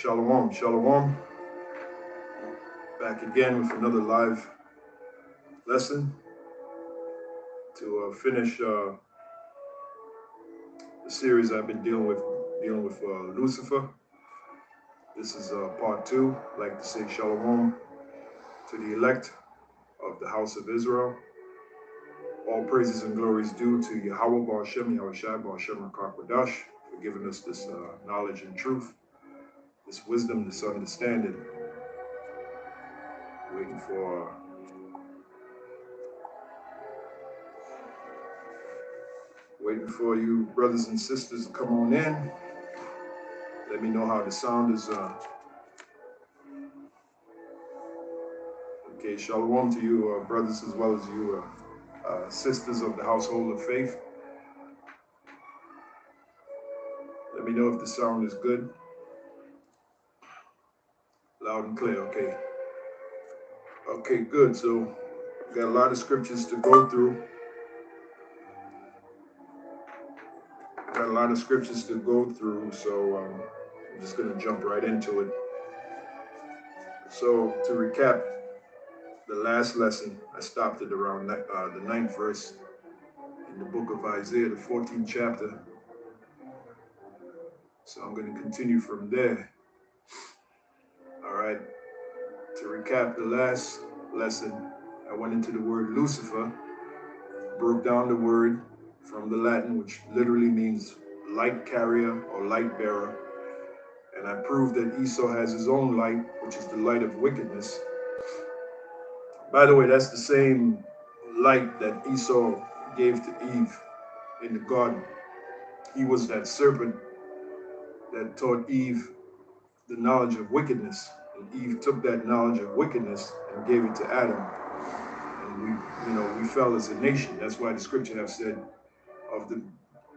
Shalom, shalom. Back again with another live lesson to uh, finish uh, the series I've been dealing with, dealing with uh, Lucifer. This is uh, part two. I'd like to say shalom to the elect of the house of Israel. All praises and glories due to Yahweh Bar Shem, Yahweh Shai Bar Shem for giving us this uh, knowledge and truth this wisdom, this understanding. Waiting for waiting for you brothers and sisters to come on in. Let me know how the sound is uh okay, shalom to you uh, brothers as well as you uh, uh, sisters of the household of faith. Let me know if the sound is good. Loud and clear, okay. Okay, good. So got a lot of scriptures to go through. Got a lot of scriptures to go through, so um, I'm just going to jump right into it. So to recap, the last lesson, I stopped at around uh, the ninth verse in the book of Isaiah, the 14th chapter. So I'm going to continue from there. Right. To recap the last lesson, I went into the word Lucifer, broke down the word from the Latin, which literally means light carrier or light bearer. And I proved that Esau has his own light, which is the light of wickedness. By the way, that's the same light that Esau gave to Eve in the garden. He was that serpent that taught Eve the knowledge of wickedness. Eve took that knowledge of wickedness and gave it to Adam. And we, you know, we fell as a nation. That's why the scripture have said, of the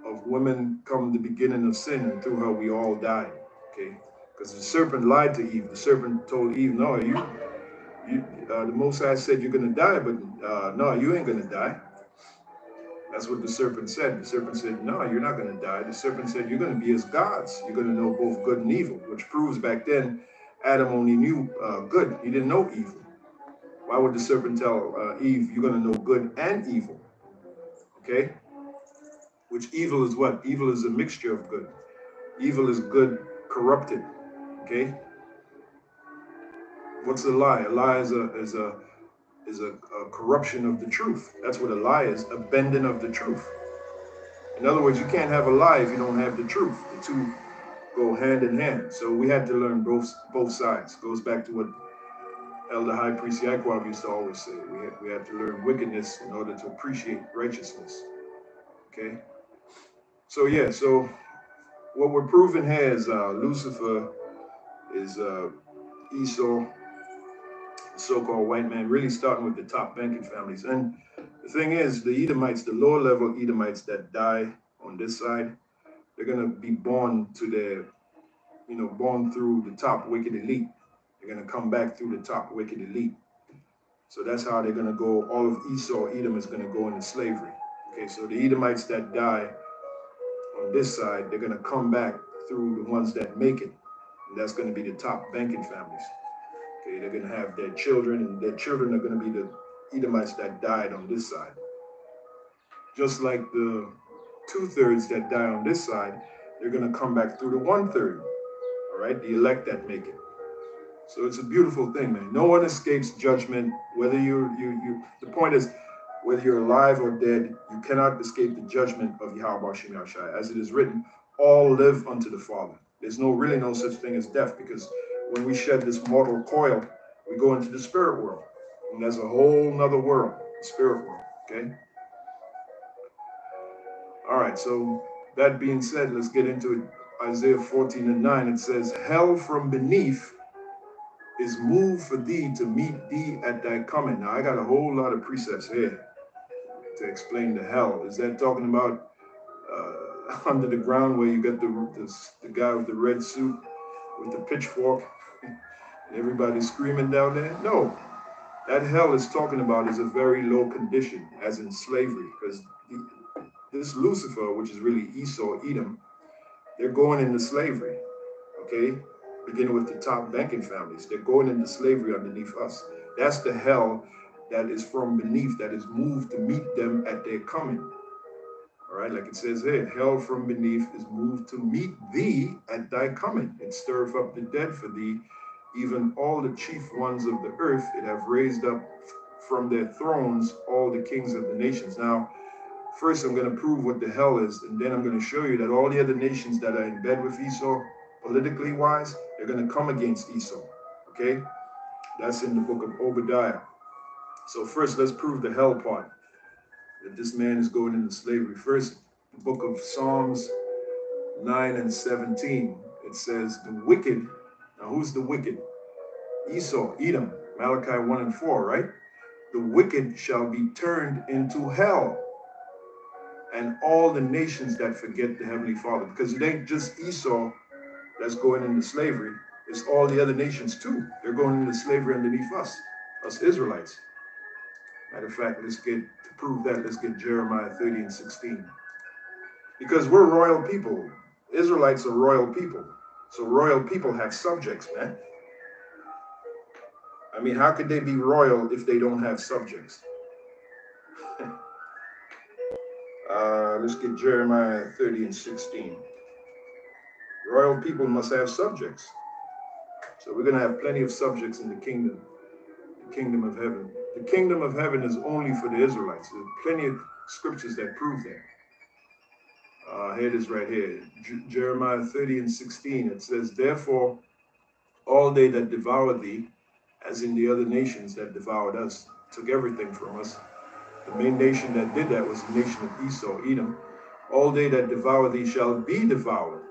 of women come the beginning of sin, and through her we all died. Okay, because the serpent lied to Eve. The serpent told Eve, "No, you, you, uh, the Most High said you're gonna die, but uh, no, you ain't gonna die." That's what the serpent said. The serpent said, No, you're not going to die. The serpent said, You're going to be as gods. You're going to know both good and evil, which proves back then Adam only knew uh, good. He didn't know evil. Why would the serpent tell uh, Eve, You're going to know good and evil? Okay? Which evil is what? Evil is a mixture of good. Evil is good corrupted. Okay? What's a lie? A lie is a is a is a, a, corruption of the truth. That's what a lie is, a bending of the truth. In other words, you can't have a lie if you don't have the truth. The two go hand in hand. So we had to learn both both sides. Goes back to what Elder High Priest Yaquab used to always say. We had, we had to learn wickedness in order to appreciate righteousness. Okay? So yeah, so what we're proving here is uh, Lucifer is uh, Esau so-called white man, really starting with the top banking families. And the thing is, the Edomites, the lower level Edomites that die on this side, they're gonna be born to the, you know, born through the top wicked elite. They're gonna come back through the top wicked elite. So that's how they're gonna go. All of Esau, Edom is gonna go into slavery. Okay, so the Edomites that die on this side, they're gonna come back through the ones that make it. And that's gonna be the top banking families. Okay, they're to have their children, and their children are to be the Edomites that died on this side. Just like the two thirds that die on this side, they're going to come back through the one third. All right, the elect that make it. So it's a beautiful thing, man. No one escapes judgment, whether you you you. The point is, whether you're alive or dead, you cannot escape the judgment of Yahweh Shem. As it is written, all live unto the Father. There's no really no such thing as death because when we shed this mortal coil, we go into the spirit world. And there's a whole nother world, the spirit world. Okay. All right. So that being said, let's get into it. Isaiah 14 and 9. It says, Hell from beneath is moved for thee to meet thee at thy coming. Now I got a whole lot of precepts here to explain the hell. Is that talking about uh, under the ground where you got the, the the guy with the red suit with the pitchfork and Everybody screaming down there? No. That hell is talking about is a very low condition, as in slavery, because this Lucifer, which is really Esau, Edom, they're going into slavery. Okay? beginning with the top banking families. They're going into slavery underneath us. That's the hell that is from beneath, that is moved to meet them at their coming. All right, like it says here, hell from beneath is moved to meet thee at thy coming. It stirreth up the dead for thee, even all the chief ones of the earth. It have raised up from their thrones all the kings of the nations. Now, first I'm going to prove what the hell is, and then I'm going to show you that all the other nations that are in bed with Esau, politically wise, they're going to come against Esau. Okay? That's in the book of Obadiah. So first, let's prove the hell part that this man is going into slavery. First, the book of Psalms 9 and 17. It says, The wicked, now who's the wicked? Esau, Edom, Malachi 1 and 4, right? The wicked shall be turned into hell, and all the nations that forget the Heavenly Father. Because it ain't just Esau that's going into slavery, it's all the other nations too. They're going into slavery underneath us, us Israelites. Matter of fact, let's get to prove that, let's get Jeremiah 30 and 16. Because we're royal people. Israelites are royal people. So royal people have subjects, man. I mean, how could they be royal if they don't have subjects? Uh, let's get Jeremiah 30 and 16. Royal people must have subjects. So we're going to have plenty of subjects in the kingdom, the kingdom of heaven. The kingdom of heaven is only for the Israelites. There's plenty of scriptures that prove that. Uh, here it is right here. J Jeremiah 30 and 16. It says, Therefore, all they that devour thee, as in the other nations that devoured us, took everything from us. The main nation that did that was the nation of Esau, Edom. All they that devour thee shall be devoured,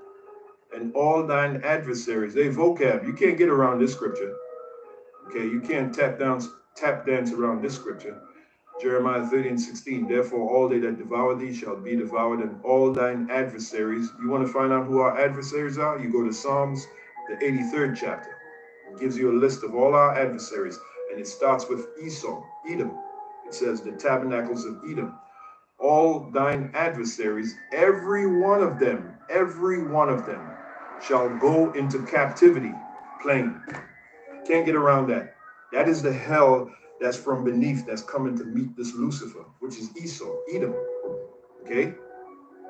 and all thine adversaries. They vocab. You can't get around this scripture. Okay, you can't tap down tap dance around this scripture. Jeremiah 30 and 16. Therefore, all they that devour thee shall be devoured, and all thine adversaries. You want to find out who our adversaries are? You go to Psalms, the 83rd chapter. It gives you a list of all our adversaries, and it starts with Esau, Edom. Says, The tabernacles of Edom. All thine adversaries, every one of them, every one of them shall go into captivity. Plain. Can't get around that. That is the hell that's from beneath that's coming to meet this Lucifer, which is Esau, Edom. Okay?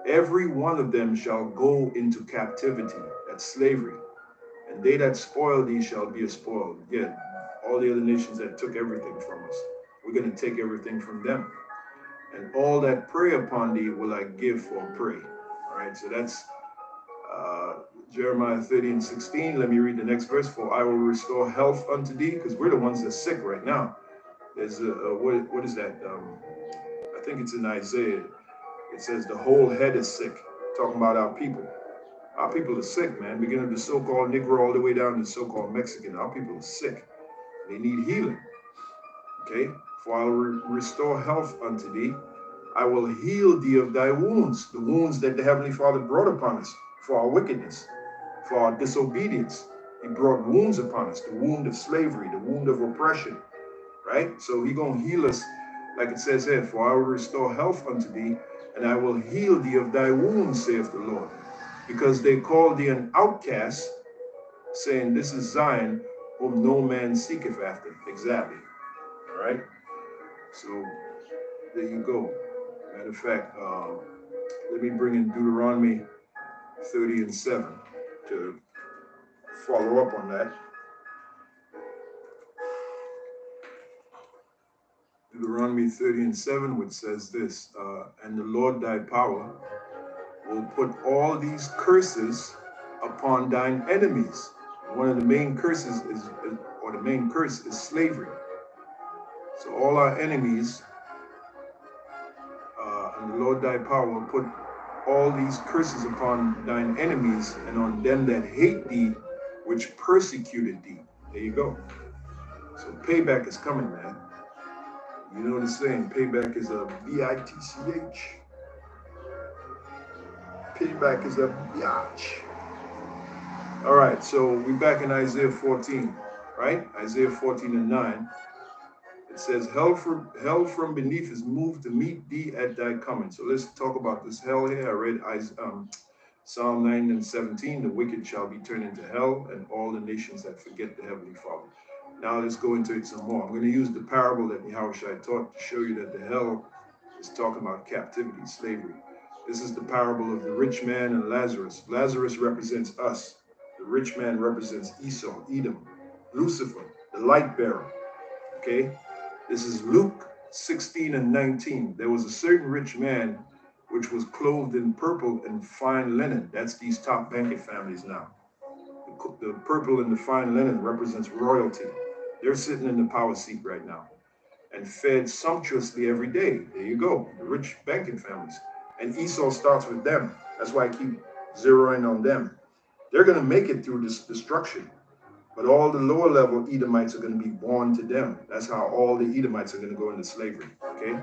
Every one of them shall go into captivity. That's slavery. And they that spoil thee shall be a spoiled. Yeah, all the other nations that took everything from us. We're going to take everything from them. And all that prey upon thee will I give for prey. All right, so that's uh, Jeremiah 30 and 16. Let me read the next verse. For I will restore health unto thee, because we're the ones that's sick right now. There's a, a what, what is that? Um, I think it's in Isaiah. It says the whole head is sick, talking about our people. Our people are sick, man. Beginning the so-called Negro all the way down to so-called Mexican. Our people are sick. They need healing. Okay? For I will re restore health unto thee. I will heal thee of thy wounds, the wounds that the Heavenly Father brought upon us for our wickedness, for our disobedience. He brought wounds upon us, the wound of slavery, the wound of oppression, right? So he gonna heal us, like it says here, for I will restore health unto thee, and I will heal thee of thy wounds, saith the Lord. Because they called thee an outcast, saying, This is Zion, whom no man seeketh after. Exactly. All right. So there you go. Matter of fact, uh, let me bring in Deuteronomy 30 and 7 to follow up on that. Deuteronomy 30 and 7, which says this, uh, and the Lord thy power will put all these curses upon thine enemies. One of the main curses is, or the main curse is slavery. So all our enemies, uh, and the Lord thy power put all these curses upon thine enemies and on them that hate thee, which persecuted thee. There you go. So payback is coming, man. You know what I'm saying? Payback is a B-I-T-C-H. Payback is a biatch. All right, so we're back in Isaiah 14, right? Isaiah 14 and 9. Says, hell from, hell from beneath is moved to meet thee at thy coming. So let's talk about this hell here. I read um, Psalm 9 and 17, the wicked shall be turned into hell, and all the nations that forget the Heavenly Father. Now let's go into it some more. I'm going to use the parable that Yahushua taught to show you that the hell is talking about captivity, slavery. This is the parable of the rich man and Lazarus. Lazarus represents us. The rich man represents Esau, Edom, Lucifer, the light bearer. Okay? This is Luke 16 and 19. There was a certain rich man which was clothed in purple and fine linen. That's these top banking families now. The, the purple and the fine linen represents royalty. They're sitting in the power seat right now and fed sumptuously every day. There you go, the rich banking families. And Esau starts with them. That's why I keep zeroing on them. They're going to make it through this destruction. But all the lower level Edomites are going to be born to them. That's how all the Edomites are going to go into slavery. Okay?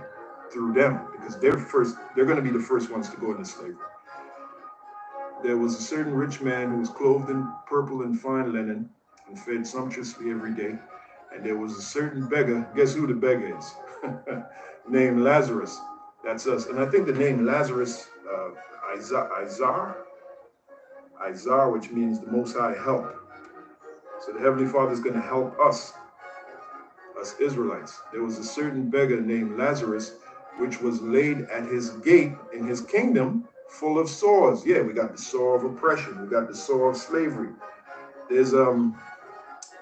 through them because they're first they're going to be the first ones to go into slavery there was a certain rich man who was clothed in purple and fine linen and fed sumptuously every day and there was a certain beggar guess who the beggar is named lazarus that's us and i think the name lazarus uh, izar izar which means the most high help so the heavenly father is going to help us us israelites there was a certain beggar named lazarus which was laid at his gate in his kingdom full of sores. Yeah, we got the sore of oppression. We got the sore of slavery. There's, um,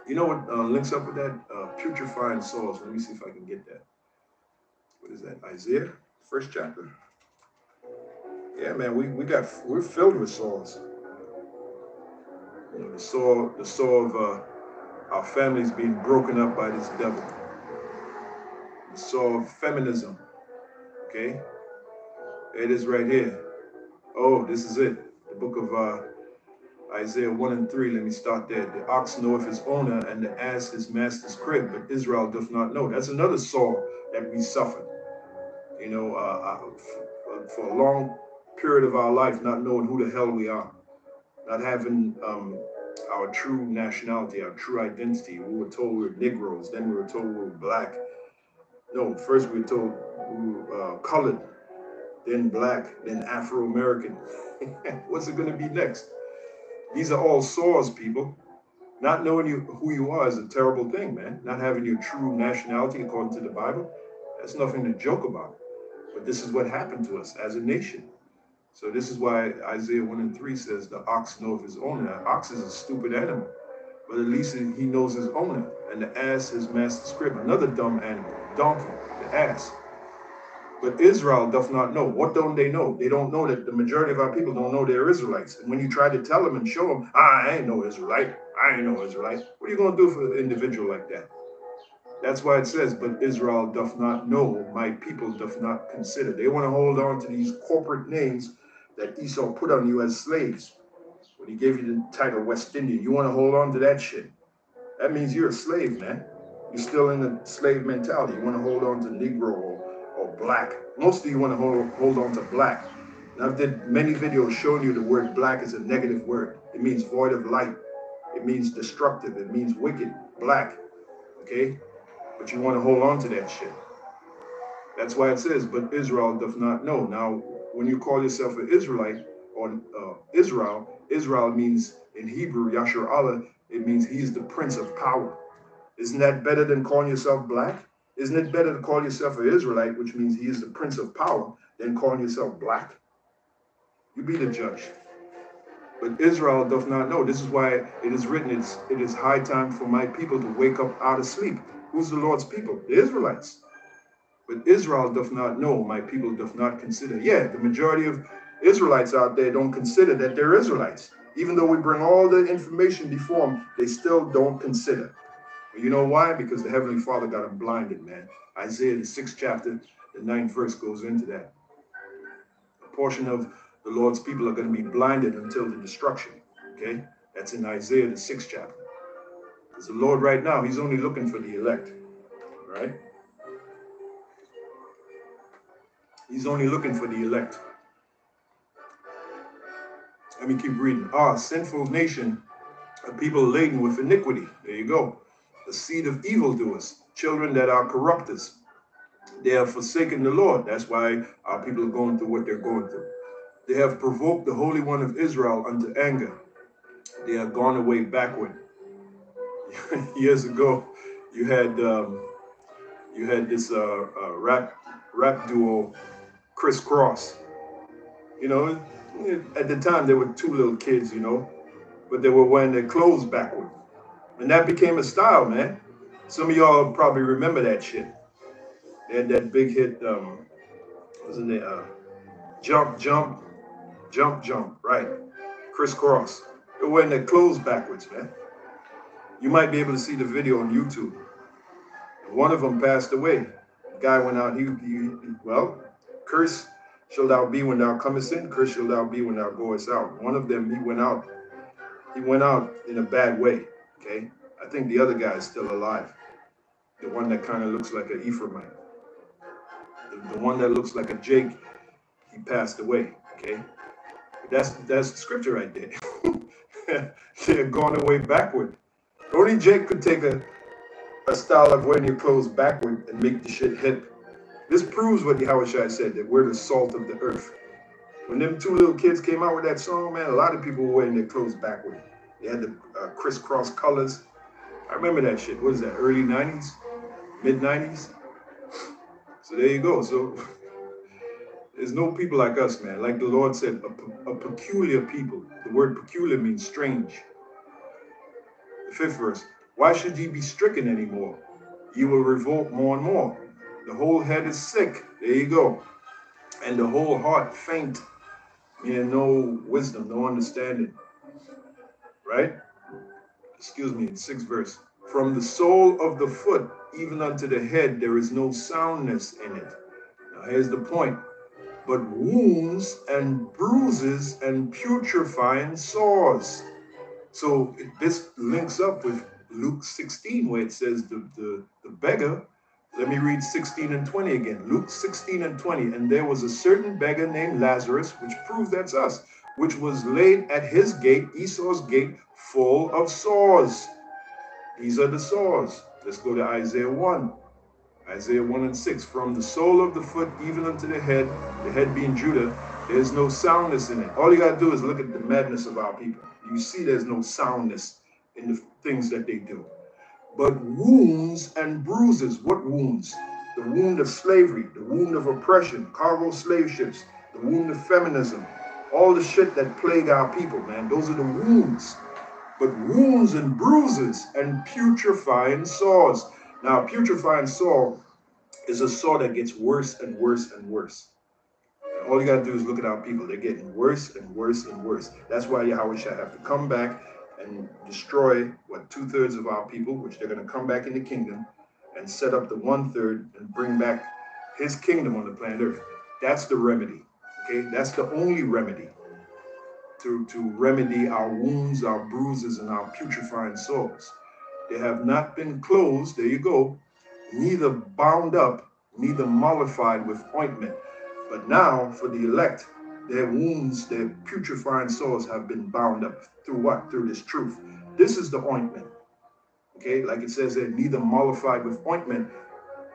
you know what uh, links up with that? Uh, putrefying sores. Let me see if I can get that. What is that? Isaiah, first chapter. Yeah, man, we, we got, we're filled with sores. You know, the sore, the sore of uh, our families being broken up by this devil. The sore of feminism Okay? It is right here. Oh, this is it. The book of uh, Isaiah 1 and 3. Let me start there. The ox knoweth his owner, and the ass his master's crib, but Israel doth not know. That's another sore that we suffered. You know, uh, uh, for a long period of our life, not knowing who the hell we are, not having um, our true nationality, our true identity. We were told we were Negroes, then we were told we were black. No, first we were told uh, colored, then black, then Afro American. What's it going to be next? These are all sores, people. Not knowing you, who you are is a terrible thing, man. Not having your true nationality according to the Bible, that's nothing to joke about. But this is what happened to us as a nation. So this is why Isaiah 1 and 3 says the ox knoweth his owner. An ox is a stupid animal, but at least he knows his owner. And the ass his master's crib. Another dumb animal, donkey, the ass. But Israel doth not know. What don't they know? They don't know that the majority of our people don't know they're Israelites. And when you try to tell them and show them, ah, I ain't no Israelite, I ain't no Israelite, what are you going to do for an individual like that? That's why it says, but Israel doth not know, my people doth not consider. They want to hold on to these corporate names that Esau put on you as slaves. When he gave you the title West Indian, you want to hold on to that shit. That means you're a slave, man. You're still in the slave mentality. You want to hold on to Negro or or black. Most of you want to hold, hold on to black. And I've did many videos showing you the word black is a negative word. It means void of light. It means destructive. It means wicked, black. Okay? But you want to hold on to that shit. That's why it says, but Israel doth not know. Now, when you call yourself an Israelite or uh, Israel, Israel means in Hebrew, Yashar Allah, it means he's the prince of power. Isn't that better than calling yourself black? Isn't it better to call yourself an Israelite, which means he is the prince of power, than calling yourself black? You be the judge. But Israel doth not know. This is why it is written, it's, it is high time for my people to wake up out of sleep. Who's the Lord's people? The Israelites. But Israel doth not know, my people doth not consider. Yeah, the majority of Israelites out there don't consider that they're Israelites. Even though we bring all the information before them, they still don't consider. You know why? Because the Heavenly Father got him blinded, man. Isaiah, the sixth chapter, the ninth verse goes into that. A portion of the Lord's people are going to be blinded until the destruction. Okay? That's in Isaiah, the sixth chapter. Because the Lord right now, he's only looking for the elect. Right? He's only looking for the elect. Let me keep reading. Ah, sinful nation, a people laden with iniquity. There you go the seed of evildoers, children that are corrupters. They have forsaken the Lord. That's why our people are going through what they're going through. They have provoked the Holy One of Israel unto anger. They have gone away backward. Years ago, you had um, you had this uh, uh, rap rap duo, Kris Kross. You know, at the time they were two little kids, you know, but they were wearing their clothes backward, and that became a style, man. Some of y'all probably remember that shit. They had that big hit, um, wasn't it? Uh, jump, jump, jump, jump, right? Kris Kross. They're wearing their clothes backwards, man. You might be able to see the video on YouTube. One of them passed away. The guy went out, he, he well, curse shall thou be when thou comest in, curse shall thou be when thou goest out. One of them, he went out, he went out in a bad way, okay? I think the other guy is still alive. The one that kind of looks like an Ephraimite. The, the one that looks like a Jake, he passed away, okay? That's that's scripture right there. They're going away backward. Only Jake could take a, a style of wearing your clothes backward and make the shit hip. This proves what Yahushua said, that we're the salt of the earth. When them two little kids came out with that song, man, a lot of people were wearing their clothes backward. They had the uh, crisscross colors. I remember that shit. What is that, early 90s? Mid 90s? So there you go. So there's no people like us, man. Like the Lord said, a, a peculiar people. The word peculiar means strange. The fifth verse. Why should ye be stricken anymore? You will revolt more and more. The whole head is sick. There you go. And the whole heart faint. Meaning no wisdom, no understanding. Right? Excuse me, sixth verse. From the sole of the foot even unto the head, there is no soundness in it. Now here's the point. But wounds and bruises and putrefying sores. So this links up with Luke 16, where it says the, the, the beggar. Let me read 16 and 20 again. Luke 16 and 20. And there was a certain beggar named Lazarus, which proves that's us, which was laid at his gate, Esau's gate, full of sores. These are the sores. Let's go to Isaiah 1. Isaiah 1 and 6. From the sole of the foot even unto the head, the head being Judah, there's no soundness in it. All you got to do is look at the madness of our people you see there's no soundness in the things that they do. But wounds and bruises, what wounds? The wound of slavery, the wound of oppression, cargo slave ships, the wound of feminism, all the shit that plague our people, man. Those are the wounds. But wounds and bruises and putrefying sores. Now, putrefying sore is a sore that gets worse and worse and worse all you got to do is look at our people. They're getting worse and worse and worse. That's why Yahweh shall have to come back and destroy what two thirds of our people, which they're going to come back in the kingdom and set up the one third and bring back his kingdom on the planet Earth. That's the remedy. Okay, that's the only remedy to, to remedy our wounds, our bruises, and our putrefying souls. They have not been closed, there you go, neither bound up, neither mollified with ointment. But now, for the elect, their wounds, their putrefying sores have been bound up through what? Through this truth. This is the ointment. Okay, like it says there, neither mollified with ointment.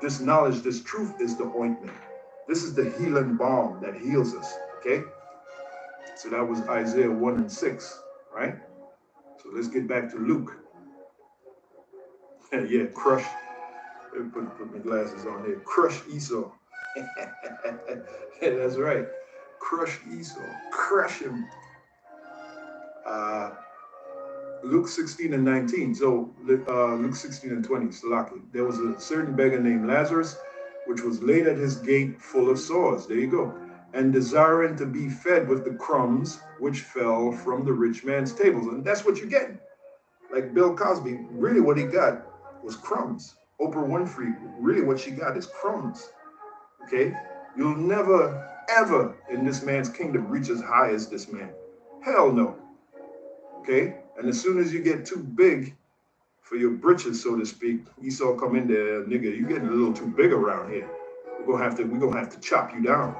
This knowledge, this truth is the ointment. This is the healing balm that heals us. Okay, so that was Isaiah 1 and 6, right? So let's get back to Luke. yeah, crush. Put, put my glasses on here. Crush Esau. That's right. Crush Esau. Crush him. Uh, Luke 16 and 19. So uh, Luke 16 and 20, Salaki. There was a certain beggar named Lazarus, which was laid at his gate full of sores. There you go. And desiring to be fed with the crumbs which fell from the rich man's tables. And that's what you're getting. Like Bill Cosby, really what he got was crumbs. Oprah Winfrey, really what she got is crumbs. Okay? You'll never, ever in this man's kingdom reach as high as this man. Hell no. Okay? And as soon as you get too big for your britches, so to speak, Esau come in there, nigga, you getting a little too big around here. We're gonna have to, we're gonna have to chop you down.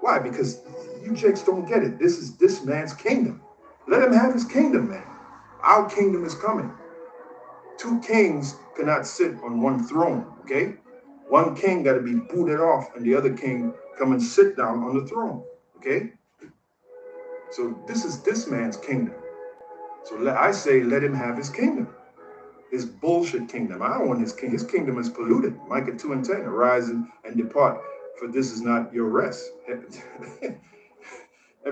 Why? Because you jakes don't get it. This is this man's kingdom. Let him have his kingdom, man. Our kingdom is coming. Two kings cannot sit on one throne, okay? One king got to be booted off and the other king come and sit down on the throne. Okay? So this is this man's kingdom. So let, I say, let him have his kingdom, his bullshit kingdom. I don't want his king. His kingdom is polluted. Micah 2 and 10, arise and, and depart, for this is not your rest. and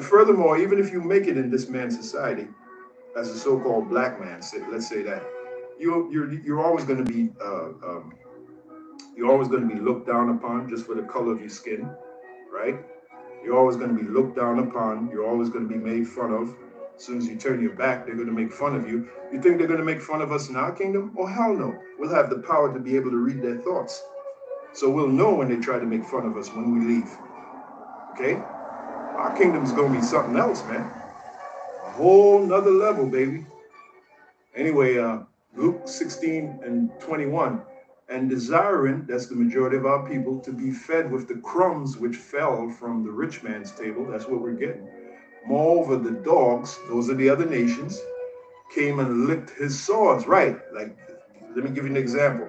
furthermore, even if you make it in this man's society, as a so-called black man, let's say that, you, you're, you're always going to be uh, um, you're always going to be looked down upon just for the color of your skin, right? You're always going to be looked down upon. You're always going to be made fun of. As soon as you turn your back, they're going to make fun of you. You think they're going to make fun of us in our kingdom? Oh, hell no. We'll have the power to be able to read their thoughts. So we'll know when they try to make fun of us when we leave. Okay? Our kingdom's going to be something else, man. A whole nother level, baby. Anyway, uh, Luke 16 and 21 and desiring, that's the majority of our people, to be fed with the crumbs which fell from the rich man's table. That's what we're getting. Moreover, the dogs, those are the other nations, came and licked his swords. Right. Like, let me give you an example.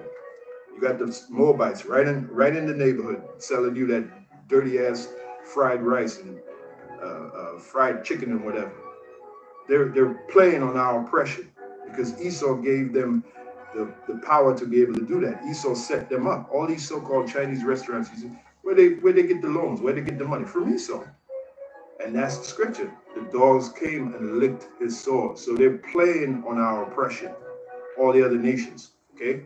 You got the Moabites right in right in the neighborhood selling you that dirty ass fried rice and uh, uh, fried chicken and whatever. They're they're playing on our oppression because Esau gave them the, the power to be able to do that. Esau set them up. All these so-called Chinese restaurants, where they where they get the loans, where they get the money from Esau. And that's the scripture. The dogs came and licked his sword. So they're playing on our oppression, all the other nations. Okay.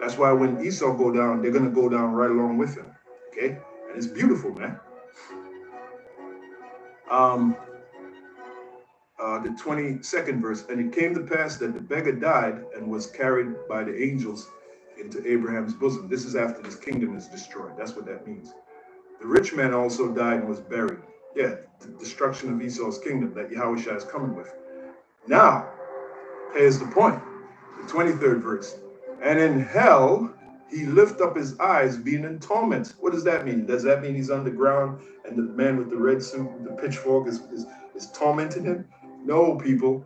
That's why when Esau go down, they're gonna go down right along with him. Okay. And it's beautiful, man. Um, uh, the 22nd verse, and it came to pass that the beggar died and was carried by the angels into Abraham's bosom. This is after this kingdom is destroyed. That's what that means. The rich man also died and was buried. Yeah, the destruction of Esau's kingdom that Yahushua is coming with. Now, here's the point. The 23rd verse. And in hell, he lift up his eyes, being in torment. What does that mean? Does that mean he's underground and the man with the red suit, the pitchfork, is, is, is tormenting him? No, people.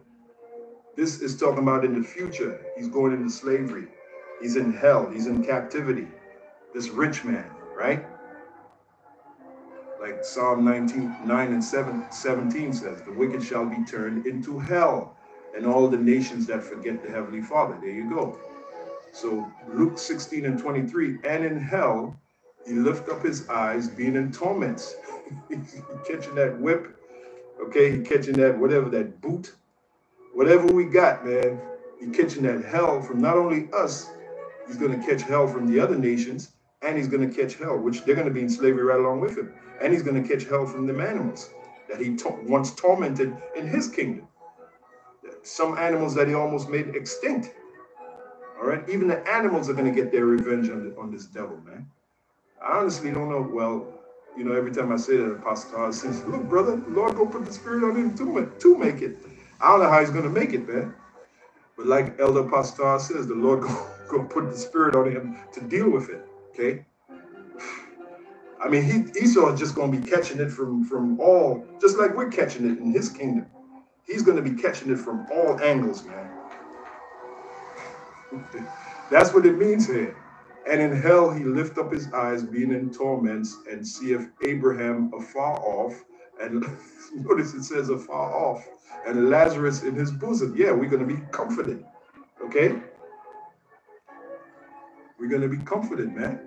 This is talking about in the future. He's going into slavery. He's in hell. He's in captivity. This rich man, right? Like Psalm 19, 9 and 7, 17 says, the wicked shall be turned into hell and all the nations that forget the Heavenly Father. There you go. So Luke 16 and 23, and in hell, he lift up his eyes, being in torments. catching that whip, okay? He catching that, whatever, that boot, whatever we got, man. He catching that hell from not only us, he's going to catch hell from the other nations, and he's going to catch hell, which they're going to be in slavery right along with him. And he's going to catch hell from them animals that he to once tormented in his kingdom. Some animals that he almost made extinct. All right, even the animals are going to get their revenge on, the, on this devil, man. I honestly don't know. Well, you know, every time I say that, Apostle Todd says, "Look, brother, Lord, go put the spirit on him to, to make it." I don't know how he's going to make it, man. But like Elder Apostle Todd says, the Lord go, go put the spirit on him to deal with it. Okay. I mean, he, Esau is just going to be catching it from from all, just like we're catching it in his kingdom. He's going to be catching it from all angles, man. That's what it means here. And in hell he lift up his eyes, being in torments, and seeth Abraham afar off. And notice it says afar off, and Lazarus in his bosom. Yeah, we're going to be comforted. Okay? We're going to be comforted, man.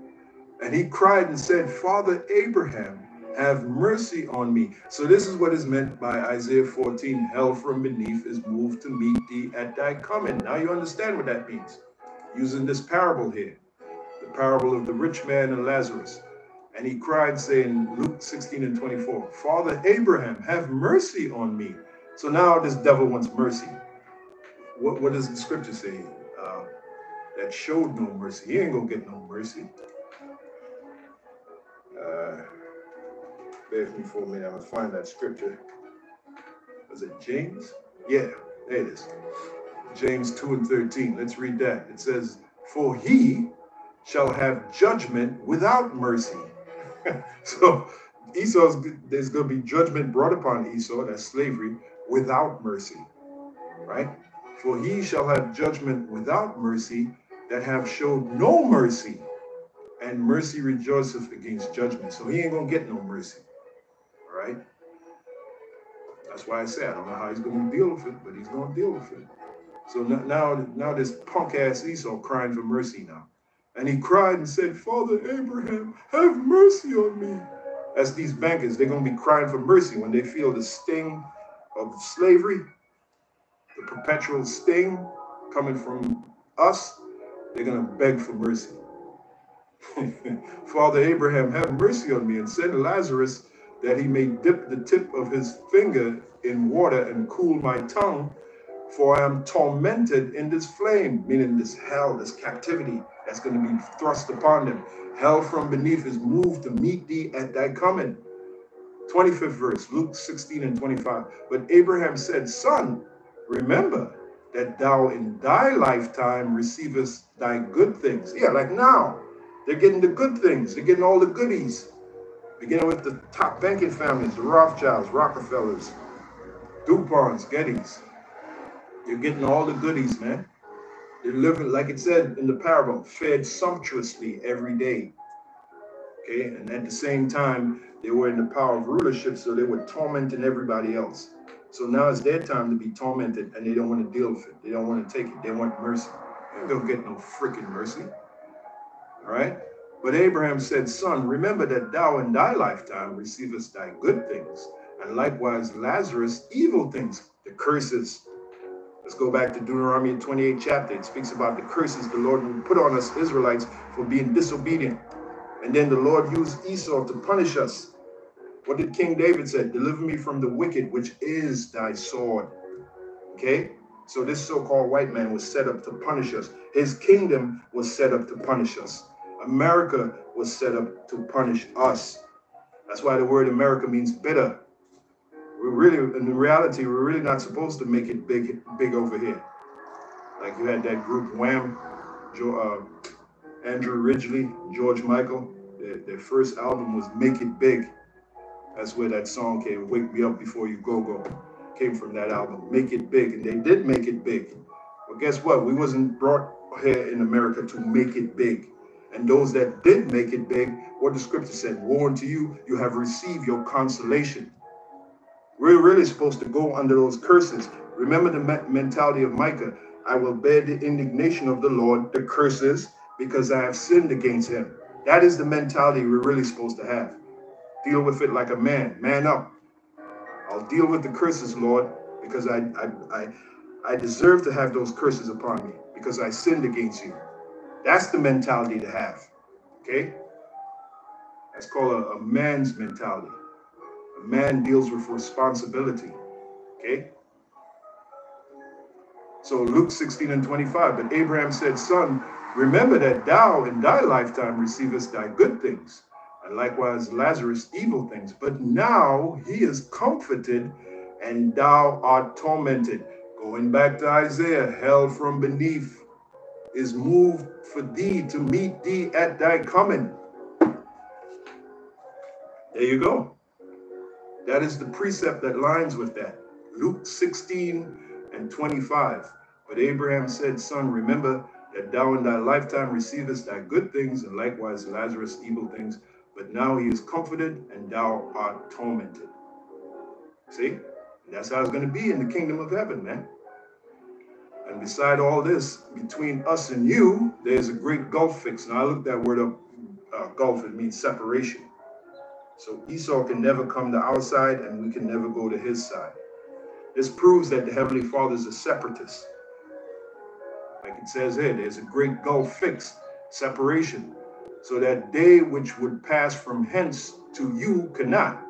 And he cried and said, Father Abraham, have mercy on me. So this is what is meant by Isaiah 14. Hell from beneath is moved to meet thee at thy coming. Now you understand what that means. Using this parable here. Parable of the rich man and Lazarus. And he cried, saying, Luke 16 and 24, Father Abraham, have mercy on me. So now this devil wants mercy. What, what does the scripture say? Uh, that showed no mercy. He ain't gonna get no mercy. Uh, bear with me for a minute. I'm gonna find that scripture. Was it James? Yeah, there it is. James 2 and 13. Let's read that. It says, For he shall have judgment without mercy. so Esau's there's gonna be judgment brought upon Esau, that's slavery, without mercy. Right? For he shall have judgment without mercy that have showed no mercy, and mercy rejoiceth against judgment. So he ain't gonna get no mercy right? That's why I said I don't know how he's going to deal with it, but he's going to deal with it. So now, now this punk ass Esau crying for mercy now. And he cried and said, Father Abraham, have mercy on me. As these bankers, they're going to be crying for mercy when they feel the sting of slavery, the perpetual sting coming from us. They're going to beg for mercy. Father Abraham, have mercy on me and send Lazarus that he may dip the tip of his finger in water and cool my tongue, for I am tormented in this flame, meaning this hell, this captivity that's going to be thrust upon them. Hell from beneath is moved to meet thee at thy coming. 25th verse, Luke 16 and 25. But Abraham said, Son, remember that thou in thy lifetime receivest thy good things. Yeah, like now. They're getting the good things. They're getting all the goodies. Beginning with the top banking families, the Rothschilds, Rockefellers, DuPonts, Gettys. You're getting all the goodies, man. They're living, like it said in the parable, fed sumptuously every day. Okay, and at the same time, they were in the power of rulership, so they were tormenting everybody else. So now it's their time to be tormented, and they don't want to deal with it. They don't want to take it. They want mercy. They don't get no freaking mercy. All right? But Abraham said, Son, remember that thou in thy lifetime receivest thy good things, and likewise Lazarus evil things, the curses Let's go back to Deuteronomy 28 chapter. It speaks about the curses the Lord put on us Israelites for being disobedient. And then the Lord used Esau to punish us. What did King David say? Deliver me from the wicked, which is thy sword. Okay? So this so-called white man was set up to punish us. His kingdom was set up to punish us. America was set up to punish us. That's why the word America means bitter we're really in reality we're really not supposed to make it big big over here. Like you had that group wham Joe, uh, andrew ridgeley george michael. Their, their, first album was make it big. That's where that song came wake me up before you go go came from that album make it big and they did make it big. But guess what? We wasn't brought here in america to make it big. And those that did make it big what the scripture said woe unto you you have received your consolation we're really supposed to go under those curses. Remember the me mentality of Micah. I will bear the indignation of the Lord, the curses, because I have sinned against him. That is the mentality we're really supposed to have. Deal with it like a man. Man up. I'll deal with the curses, Lord, because I I I, I deserve to have those curses upon me because I sinned against you. That's the mentality to have. Okay? That's called a, a man's mentality man deals with responsibility. Okay? So Luke 16 and 25, but Abraham said, Son, remember that thou in thy lifetime receivest thy good things, and likewise Lazarus evil things. But now he is comforted, and thou art tormented. Going back to Isaiah, hell from beneath is moved for thee to meet thee at thy coming. There you go. That is the precept that lines with that. Luke 16 and 25. But Abraham said, Son, remember that thou in thy lifetime receivest thy good things, and likewise Lazarus evil things. But now he is comforted, and thou art tormented. See? That's how it's going to be in the kingdom of heaven, man. And beside all this, between us and you, there's a great gulf fix. Now, I looked that word up, uh, gulf, it means separation. So Esau can never come to our side and we can never go to his side. This proves that the Heavenly Father is a separatist. Like it says here, there's a great gulf fixed, separation, so that they which would pass from hence to you cannot.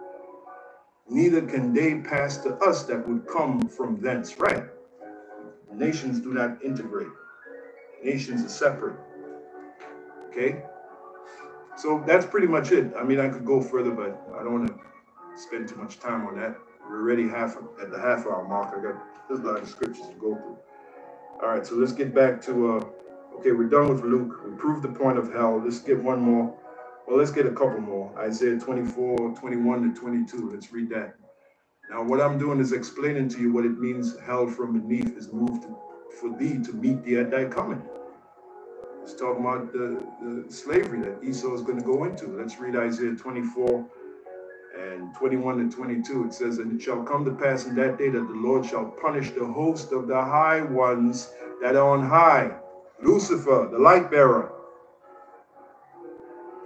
Neither can they pass to us that would come from thence. Right. Nations do not integrate. Nations are separate. Okay? So that's pretty much it. I mean, I could go further, but I don't want to spend too much time on that. We're already half at the half hour mark. I got there's a lot of scriptures to go through. All right, so let's get back to uh okay, we're done with Luke. We proved the point of hell. Let's get one more. Well, let's get a couple more. Isaiah 24, 21 to 22. Let's read that. Now, what I'm doing is explaining to you what it means hell from beneath is moved for thee to meet thee at thy coming. It's talking about the, the slavery that Esau is going to go into. Let's read Isaiah 24 and 21 and 22, it says, And it shall come to pass in that day that the Lord shall punish the host of the high ones that are on high. Lucifer, the light bearer,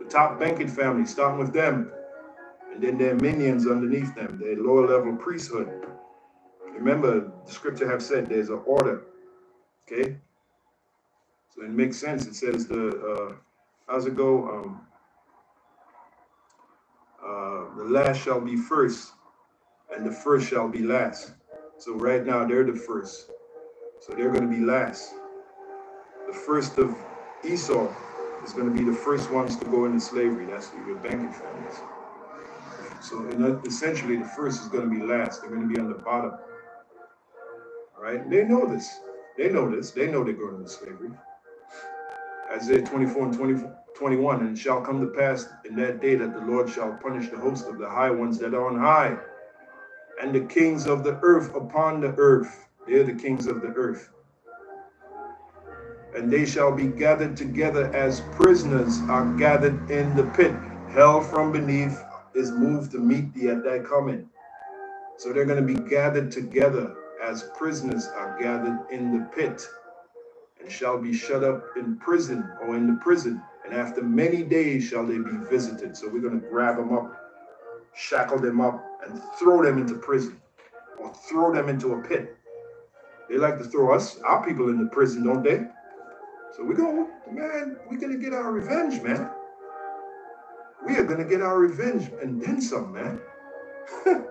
the top banking family, starting with them, and then their minions underneath them, their lower level priesthood. Remember, the scripture have said there's an order. Okay? So it makes sense. It says the uh, how's it go? Um, uh, the last shall be first, and the first shall be last. So right now they're the first. So they're going to be last. The first of Esau is going to be the first ones to go into slavery. That's your banking families. So essentially, the first is going to be last. They're going to be on the bottom. All right? They know this. They know this. They know they're going into slavery. Isaiah 24 and 20, 21, and it shall come to pass in that day that the Lord shall punish the host of the high ones that are on high, and the kings of the earth upon the earth. They're the kings of the earth. And they shall be gathered together as prisoners are gathered in the pit. Hell from beneath is moved to meet thee at thy coming. So they're going to be gathered together as prisoners are gathered in the pit and shall be shut up in prison or in the prison. And after many days shall they be visited. So we're going to grab them up, shackle them up, and throw them into prison or throw them into a pit. They like to throw us, our people, into prison, don't they? So we're going, man, we're going to get our revenge, man. We are going to get our revenge and then some, man.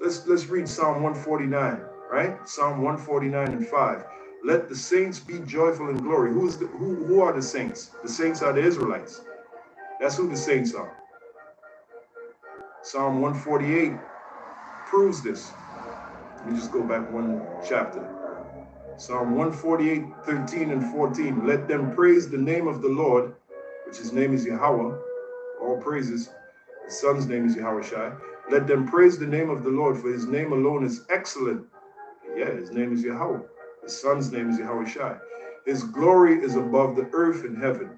let's let's read Psalm 149, right? Psalm 149 and 5. Let the saints be joyful in glory. Who is the, who, who are the saints? The saints are the Israelites. That's who the saints are. Psalm 148 proves this. Let me just go back one chapter. Psalm 148, 13 and 14. Let them praise the name of the Lord, which his name is Yahweh. All praises. His son's name is Yahweh Shai. Let them praise the name of the Lord, for his name alone is excellent. Yeah, his name is Yahweh. His son's name is Yahweh Shai. His glory is above the earth and heaven.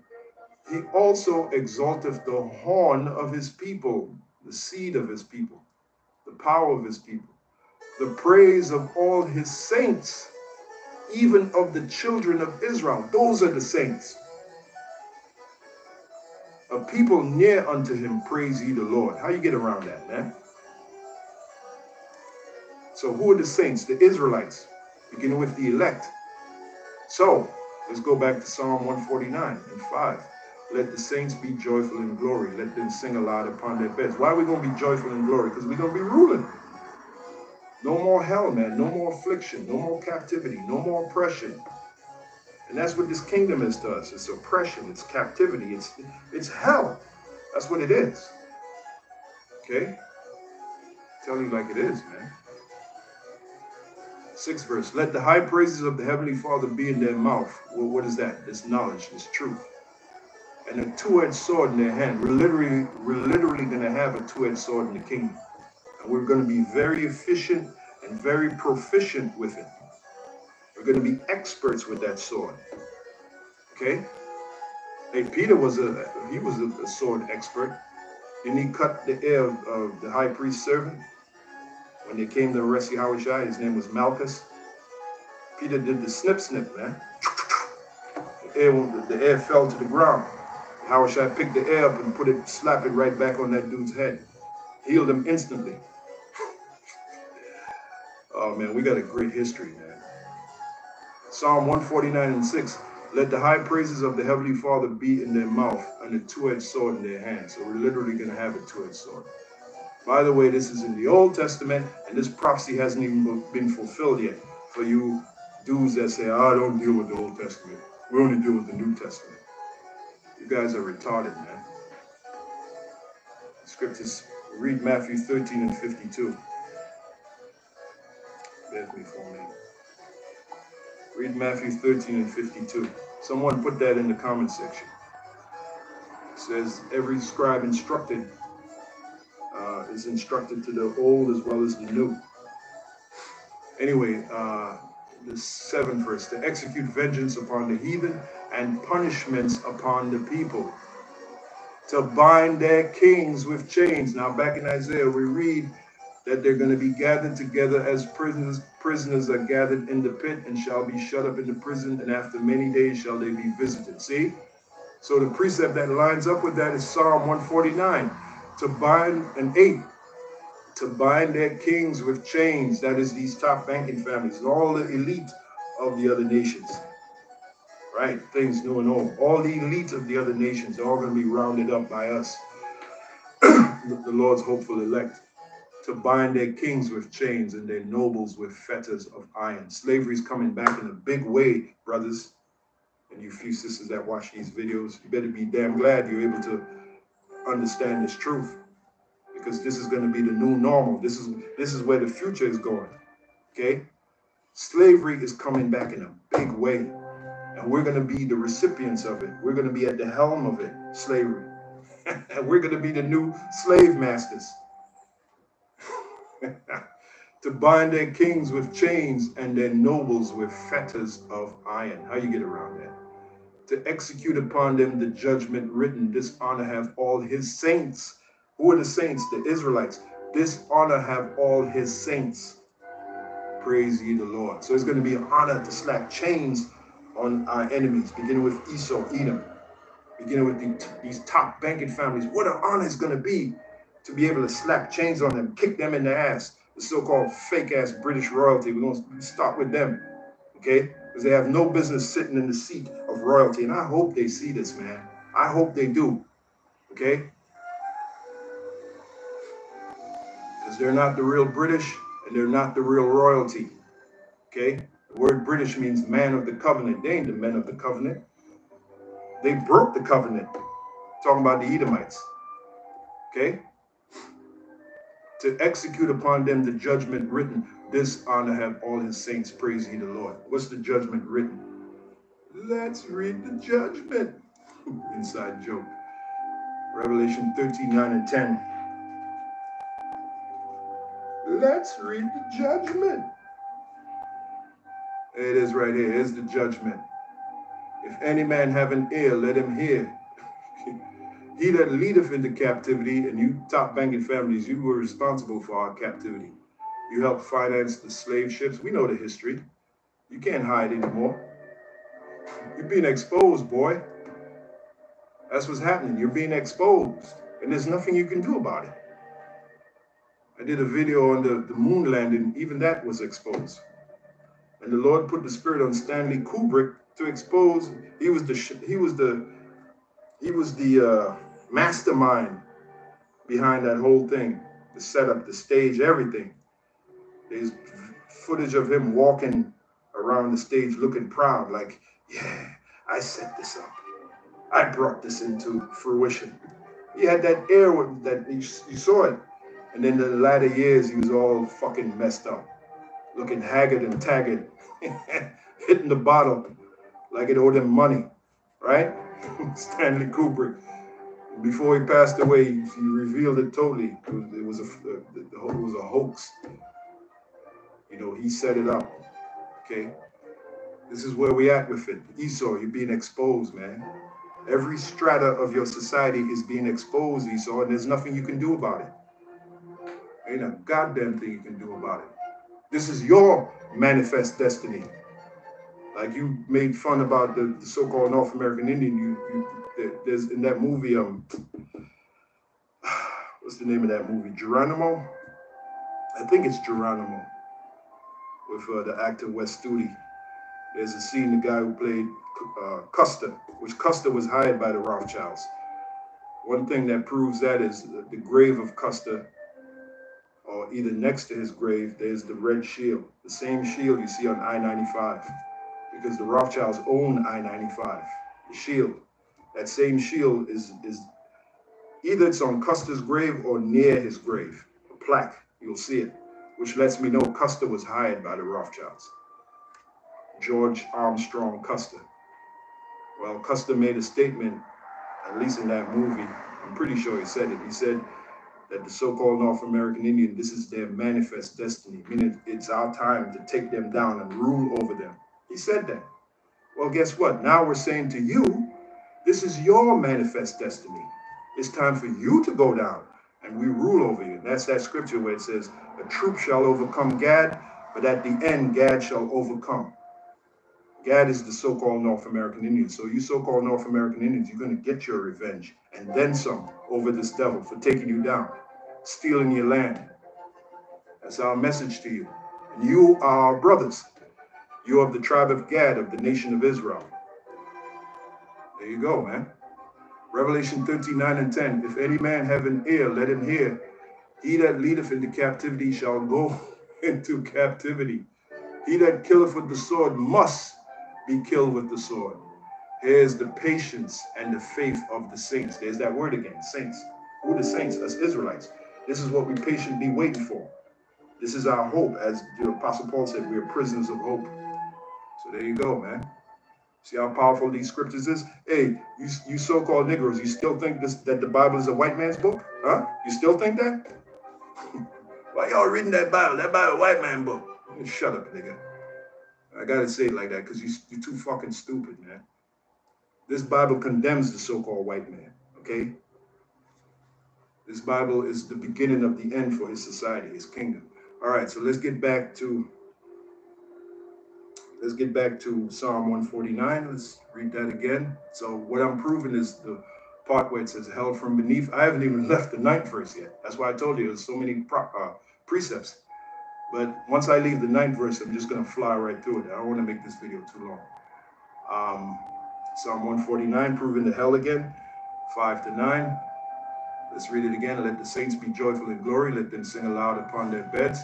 He also exalteth the horn of his people, the seed of his people, the power of his people, the praise of all his saints, even of the children of Israel. Those are the saints. A people near unto him praise ye the Lord. How you get around that, man? So who are the saints? The Israelites beginning with the elect. So let's go back to Psalm 149 and 5. Let the saints be joyful in glory. Let them sing aloud upon their beds. Why are we going to be joyful in glory? Because we're going to be ruling. No more hell, man. No more affliction. No more captivity. No more oppression. And that's what this kingdom is to us. It's oppression. It's captivity. It's it's hell. That's what it is. Okay? Tell you like it is, man. Sixth verse. Let the high praises of the Heavenly Father be in their mouth. Well, what is that? This knowledge, this truth. And a two-edged sword in their hand. We're literally, we're literally going to have a two-edged sword in the kingdom. And we're going to be very efficient and very proficient with it. We're going to be experts with that sword. Okay? Hey, Peter was a he was a, sword expert. Didn't he cut the ear of, of the high priest's servant? When they came to arrest Yahushua, his name was Malchus. Peter did the snip snip, man. The air, the air fell to the ground. Yahushua picked the air up and put it, slap it right back on that dude's head. Healed him instantly. oh man, we got a great history, man. Psalm 149 and 6. Let the high praises of the Heavenly Father be in their mouth and a two-edged sword in their hand. So we're literally going to have a two-edged sword. By the way, this is in the Old Testament, and this prophecy hasn't even been fulfilled yet. For you dudes that say, I don't deal with the Old Testament. We only deal with the New Testament. You guys are retarded, man. Scriptures, read Matthew 13 and 52. Bear with me for. Read Matthew 13 and 52. Someone put that in the comment section. It says, every scribe instructed is instructed to the old as well as the new. Anyway, uh, the seventh verse to execute vengeance upon the heathen and punishments upon the people. to bind their kings with chains. Now, back in Isaiah, we read that they're going to be gathered together as prisoners. Prisoners are gathered in the pit and shall be shut up in the prison, and after many days shall they be visited. See? So the precept that lines up with that is Psalm 149 to bind an eight, to bind their kings with chains. That is these top banking families and all the elite of the other nations. Right? Things new and old. All the elite of the other nations are all going to be rounded up by us, the Lord's hopeful elect to bind their kings with chains and their nobles with fetters of iron. Slavery is coming back in a big way, brothers. And you few sisters that watch these videos, you better be damn glad you're able to understand this truth. Because this is going to be the new normal. This is this is where the future is going. Okay? Slavery is coming back in a big way. And we're going to be the recipients of it. We're going to be at the helm of it, slavery. and we're going to be the new slave masters. to bind their kings with chains and their nobles with fetters of iron. How you get around that? To execute upon them the judgment written. This honor have all his saints. Who are the saints? The Israelites. This honor have all his saints. Praise ye the Lord. So it's going to be an honor to slap chains on our enemies, beginning with Esau, Edom, beginning with the, these top banking families. What an honor it's going to be to be able to slap chains on them, kick them in the ass, the so-called fake-ass British royalty. We're going to start with them, okay? Because they have no business sitting in the seat of royalty. And I hope they see this, man. I hope they do, okay? Because they're not the real British and they're not the real royalty, okay? The word British means man of the covenant. They ain't the men of the covenant. They broke the covenant. Talking about the Edomites, okay? to execute upon them the judgment written. This honor have all his saints. Praise ye the Lord. What's the judgment written? Let's read the judgment. Inside joke. Revelation 13, 9 and 10. Let's read the judgment. It is right here. Here's the judgment. If any man have an ear, let him hear. He that leadeth into captivity, and you top banking families, you were responsible for our captivity. You helped finance the slave ships. We know the history. You can't hide anymore. You're being exposed, boy. That's what's happening. You're being exposed, and there's nothing you can do about it. I did a video on the, the moon landing, even that was exposed. And the Lord put the spirit on Stanley Kubrick to expose. He was the he was the he was the uh, mastermind behind that whole thing the setup, the stage, everything. There's footage of him walking around the stage looking proud, like, yeah, I set this up. I brought this into fruition. He had that air with, that you, saw it. And then the latter years, he was all fucking messed up, looking haggard and tagged, hitting the bottle like it owed him money, right? Stanley Kubrick before he passed away, he revealed it totally. It was a it was a hoax. You know, he set it up. Okay, this is where we at with it. Esau, you're being exposed, man. Every strata of your society is being exposed, Esau, and there's nothing you can do about it. Ain't a goddamn thing you can do about it. This is your manifest destiny. Like you made fun about the, the so-called North American Indian. You, you there's in that movie. Um, what's the name of that movie? Geronimo. I think it's Geronimo with uh, the actor Wes Studi. There's a scene the guy who played uh, Custer, which Custer was hired by the Rothschilds. One thing that proves that is the grave of Custer, or either next to his grave, there's the red shield, the same shield you see on I-95 because the Rothschilds own I-95, the shield. That same shield is, is either it's on Custer's grave or near his grave, a plaque, you'll see it, which lets me know Custer was hired by the Rothschilds. George Armstrong Custer. Well, Custer made a statement, at least in that movie, I'm pretty sure he said it. He said that the so-called North American Indian, this is their manifest destiny, meaning it's our time to take them down and rule over them. He said that. Well, guess what? Now we're saying to you, this is your manifest destiny. It's time for you to go down and we rule over you. That's that scripture where it says, A troop shall overcome Gad, but at the end, Gad shall overcome. Gad is the so-called North American Indians. So you so-called North American Indians, you're going to get your revenge and then some over this devil for taking you down, stealing your land. That's our message to you. And you are brothers. You are of the tribe of Gad of the nation of Israel. There you go, man. Revelation 13, 9 and 10. If any man have an ear, let him hear. He that leadeth into captivity shall go into captivity. He that killeth with the sword must be killed with the sword. Here's the patience and the faith of the saints. There's that word again, saints. Who the saints? Us Israelites. This is what we patiently waiting for. This is our hope. As the Apostle Paul said, we are prisoners of hope. So there you go, man. See how powerful these scriptures is? Hey, you, you so-called Negroes, you still think this that the Bible is a white man's book? Huh? You still think that? Why y'all reading that Bible? That Bible white man book. Shut up, nigga. I gotta say it like that because you, you're too fucking stupid, man. This Bible condemns the so-called white man, okay? This Bible is the beginning of the end for his society, his kingdom. All right, so let's get back to let's get back to Psalm 149. Let's read that again. So what I'm proving is the part where it says held from beneath. I haven't even left the ninth verse yet. That's why I told you there's so many uh, precepts. But once I leave the ninth verse, I'm just going to fly right through it. I don't want to make this video too long. Um, Psalm 149, proving the hell again, 5 to 9. Let's read it again. Let the saints be joyful in glory. Let them sing aloud upon their beds.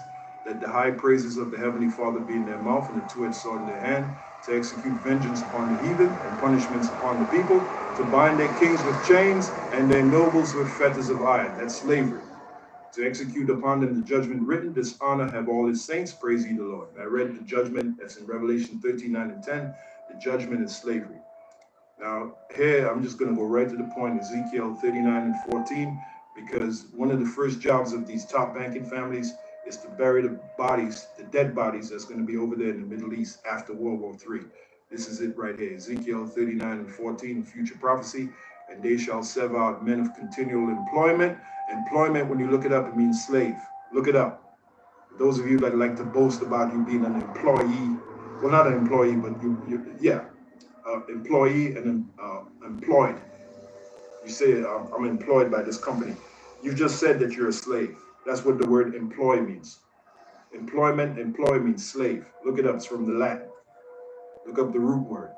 Let the high praises of the Heavenly Father be in their mouth and the two-edged sword in their hand to execute vengeance upon the heathen and punishments upon the people, to bind their kings with chains and their nobles with fetters of iron. That's slavery to execute upon them the judgment written, dishonor have all his saints, praise ye the Lord. I read the judgment that's in Revelation 13, 9 and 10. The judgment is slavery. Now, here I'm just going to go right to the point, Ezekiel 39 and 14, because one of the first jobs of these top banking families is to bury the bodies, the dead bodies that's going to be over there in the Middle East after World War III. This is it right here, Ezekiel 39 and 14, future prophecy. And they shall serve out men of continual employment Employment, when you look it up, it means slave. Look it up. Those of you that like to boast about you being an employee, well, not an employee, but you, you yeah, uh, employee and uh, employed. You say, uh, I'm employed by this company. You just said that you're a slave. That's what the word employ means. Employment, employ means slave. Look it up. It's from the Latin. Look up the root word.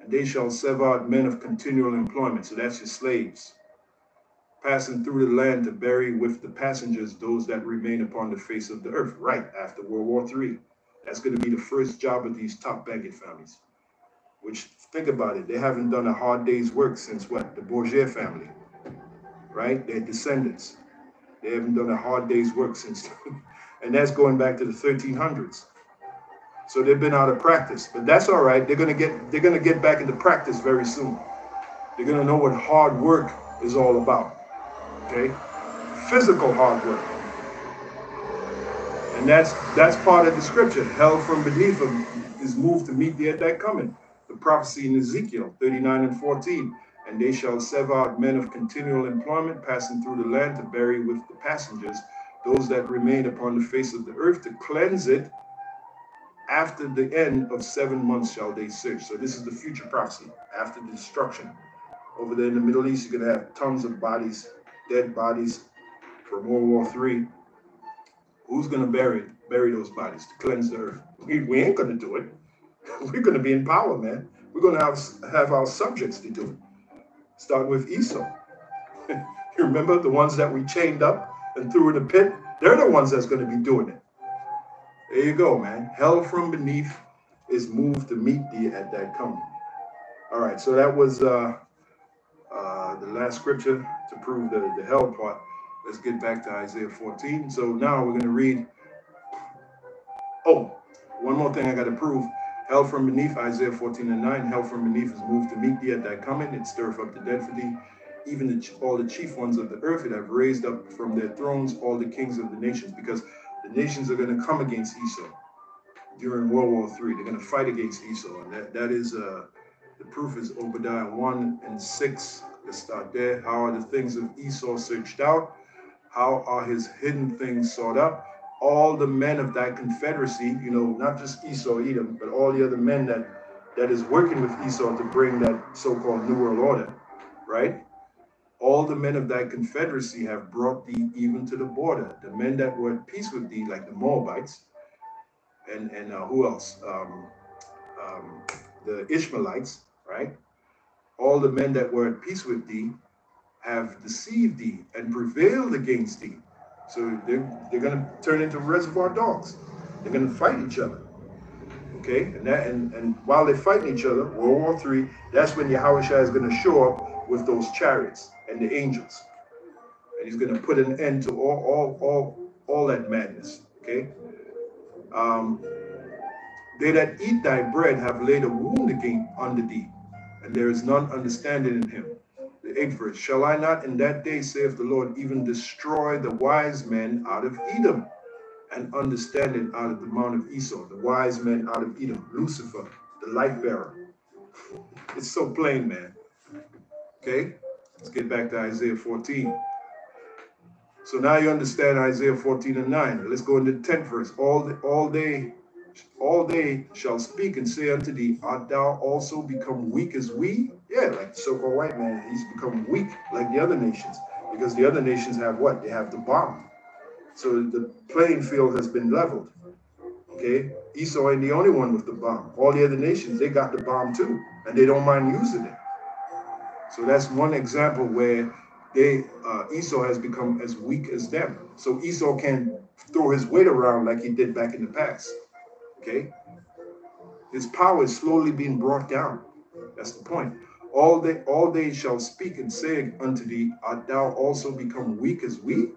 And they shall serve out men of continual employment. So that's your slaves passing through the land to bury with the passengers those that remain upon the face of the earth, right after World War III. That's going to be the first job of these top baggage families. Which, think about it, they haven't done a hard day's work since what? The Bourget family, right? Their descendants. They haven't done a hard day's work since, and that's going back to the 1300s. So they've been out of practice, but that's all right. They're gonna get they're gonna get back into practice very soon. They're gonna know what hard work is all about okay? Physical hard work. And that's that's part of the scripture. Hell from beneath him is moved to meet the at that coming. The prophecy in Ezekiel 39 and 14. And they shall serve out men of continual employment, passing through the land to bury with the passengers those that remain upon the face of the earth to cleanse it. After the end of seven months shall they search. So this is the future prophecy after the destruction. Over there in the Middle East, you're going to have tons of bodies dead bodies from World War III. Who's going to bury bury those bodies to cleanse the earth? We, we ain't going to do it. We're going to be in power, man. We're going to have have our subjects to do it. Start with Esau. you remember the ones that we chained up and threw in the pit? They're the ones that's going to be doing it. There you go, man. Hell from beneath is moved to meet thee at that coming. All right, so that was uh, uh, the last scripture to prove the, the hell part. Let's get back to Isaiah 14. So now we're going to read. Oh, one more thing I got to prove. Hell from beneath, Isaiah 14 and 9. Hell from beneath is moved to meet thee at thy coming. It stirreth up the dead for thee. Even the, all the chief ones of the earth it have raised up from their thrones all the kings of the nations, because the nations are going to come against Esau during World War III. They're going to fight against Esau. And that, that is, uh, the proof is Obadiah 1 and 6 Let's start there. How are the things of Esau searched out? How are his hidden things sought up? All the men of thy confederacy, you know, not just Esau, Edom, but all the other men that that is working with Esau to bring that so-called New World Order, right? All the men of thy confederacy have brought thee even to the border. The men that were at peace with thee, like the Moabites, and and uh, who else? Um, um, the Ishmaelites, right? All the men that were at peace with thee have deceived thee and prevailed against thee. So they're, they're going to turn into reservoir dogs. They're going to fight each other. Okay, and that and, and while they're fighting each other, World War Three, that's when Yahushua is going to show up with those chariots and the angels, and he's going to put an end to all all all all that madness. Okay, um, they that eat thy bread have laid a wound again under thee, and there is none understanding in him. The eighth verse, shall I not in that day, saith the Lord, even destroy the wise men out of Edom? and understanding out of the mount of Esau, the wise men out of Edom, Lucifer, the light bearer. It's so plain, man. Okay, let's get back to Isaiah 14. So now you understand Isaiah 14 and 9. Let's go into the 10th verse. All the, all day, all they shall speak and say unto thee, Art thou also become weak as we? Yeah, like the so-called white man, he's become weak like the other nations. Because the other nations have what? They have the bomb. So the playing field has been leveled. Okay, Esau ain't the only one with the bomb. All the other nations, they got the bomb too, and they don't mind using it. So that's one example where they uh, Esau has become as weak as them. So Esau can throw his weight around like he did back in the past. Okay, his power is slowly being brought down. That's the point. All day, all day shall speak and say unto thee, Art thou also become weak as we?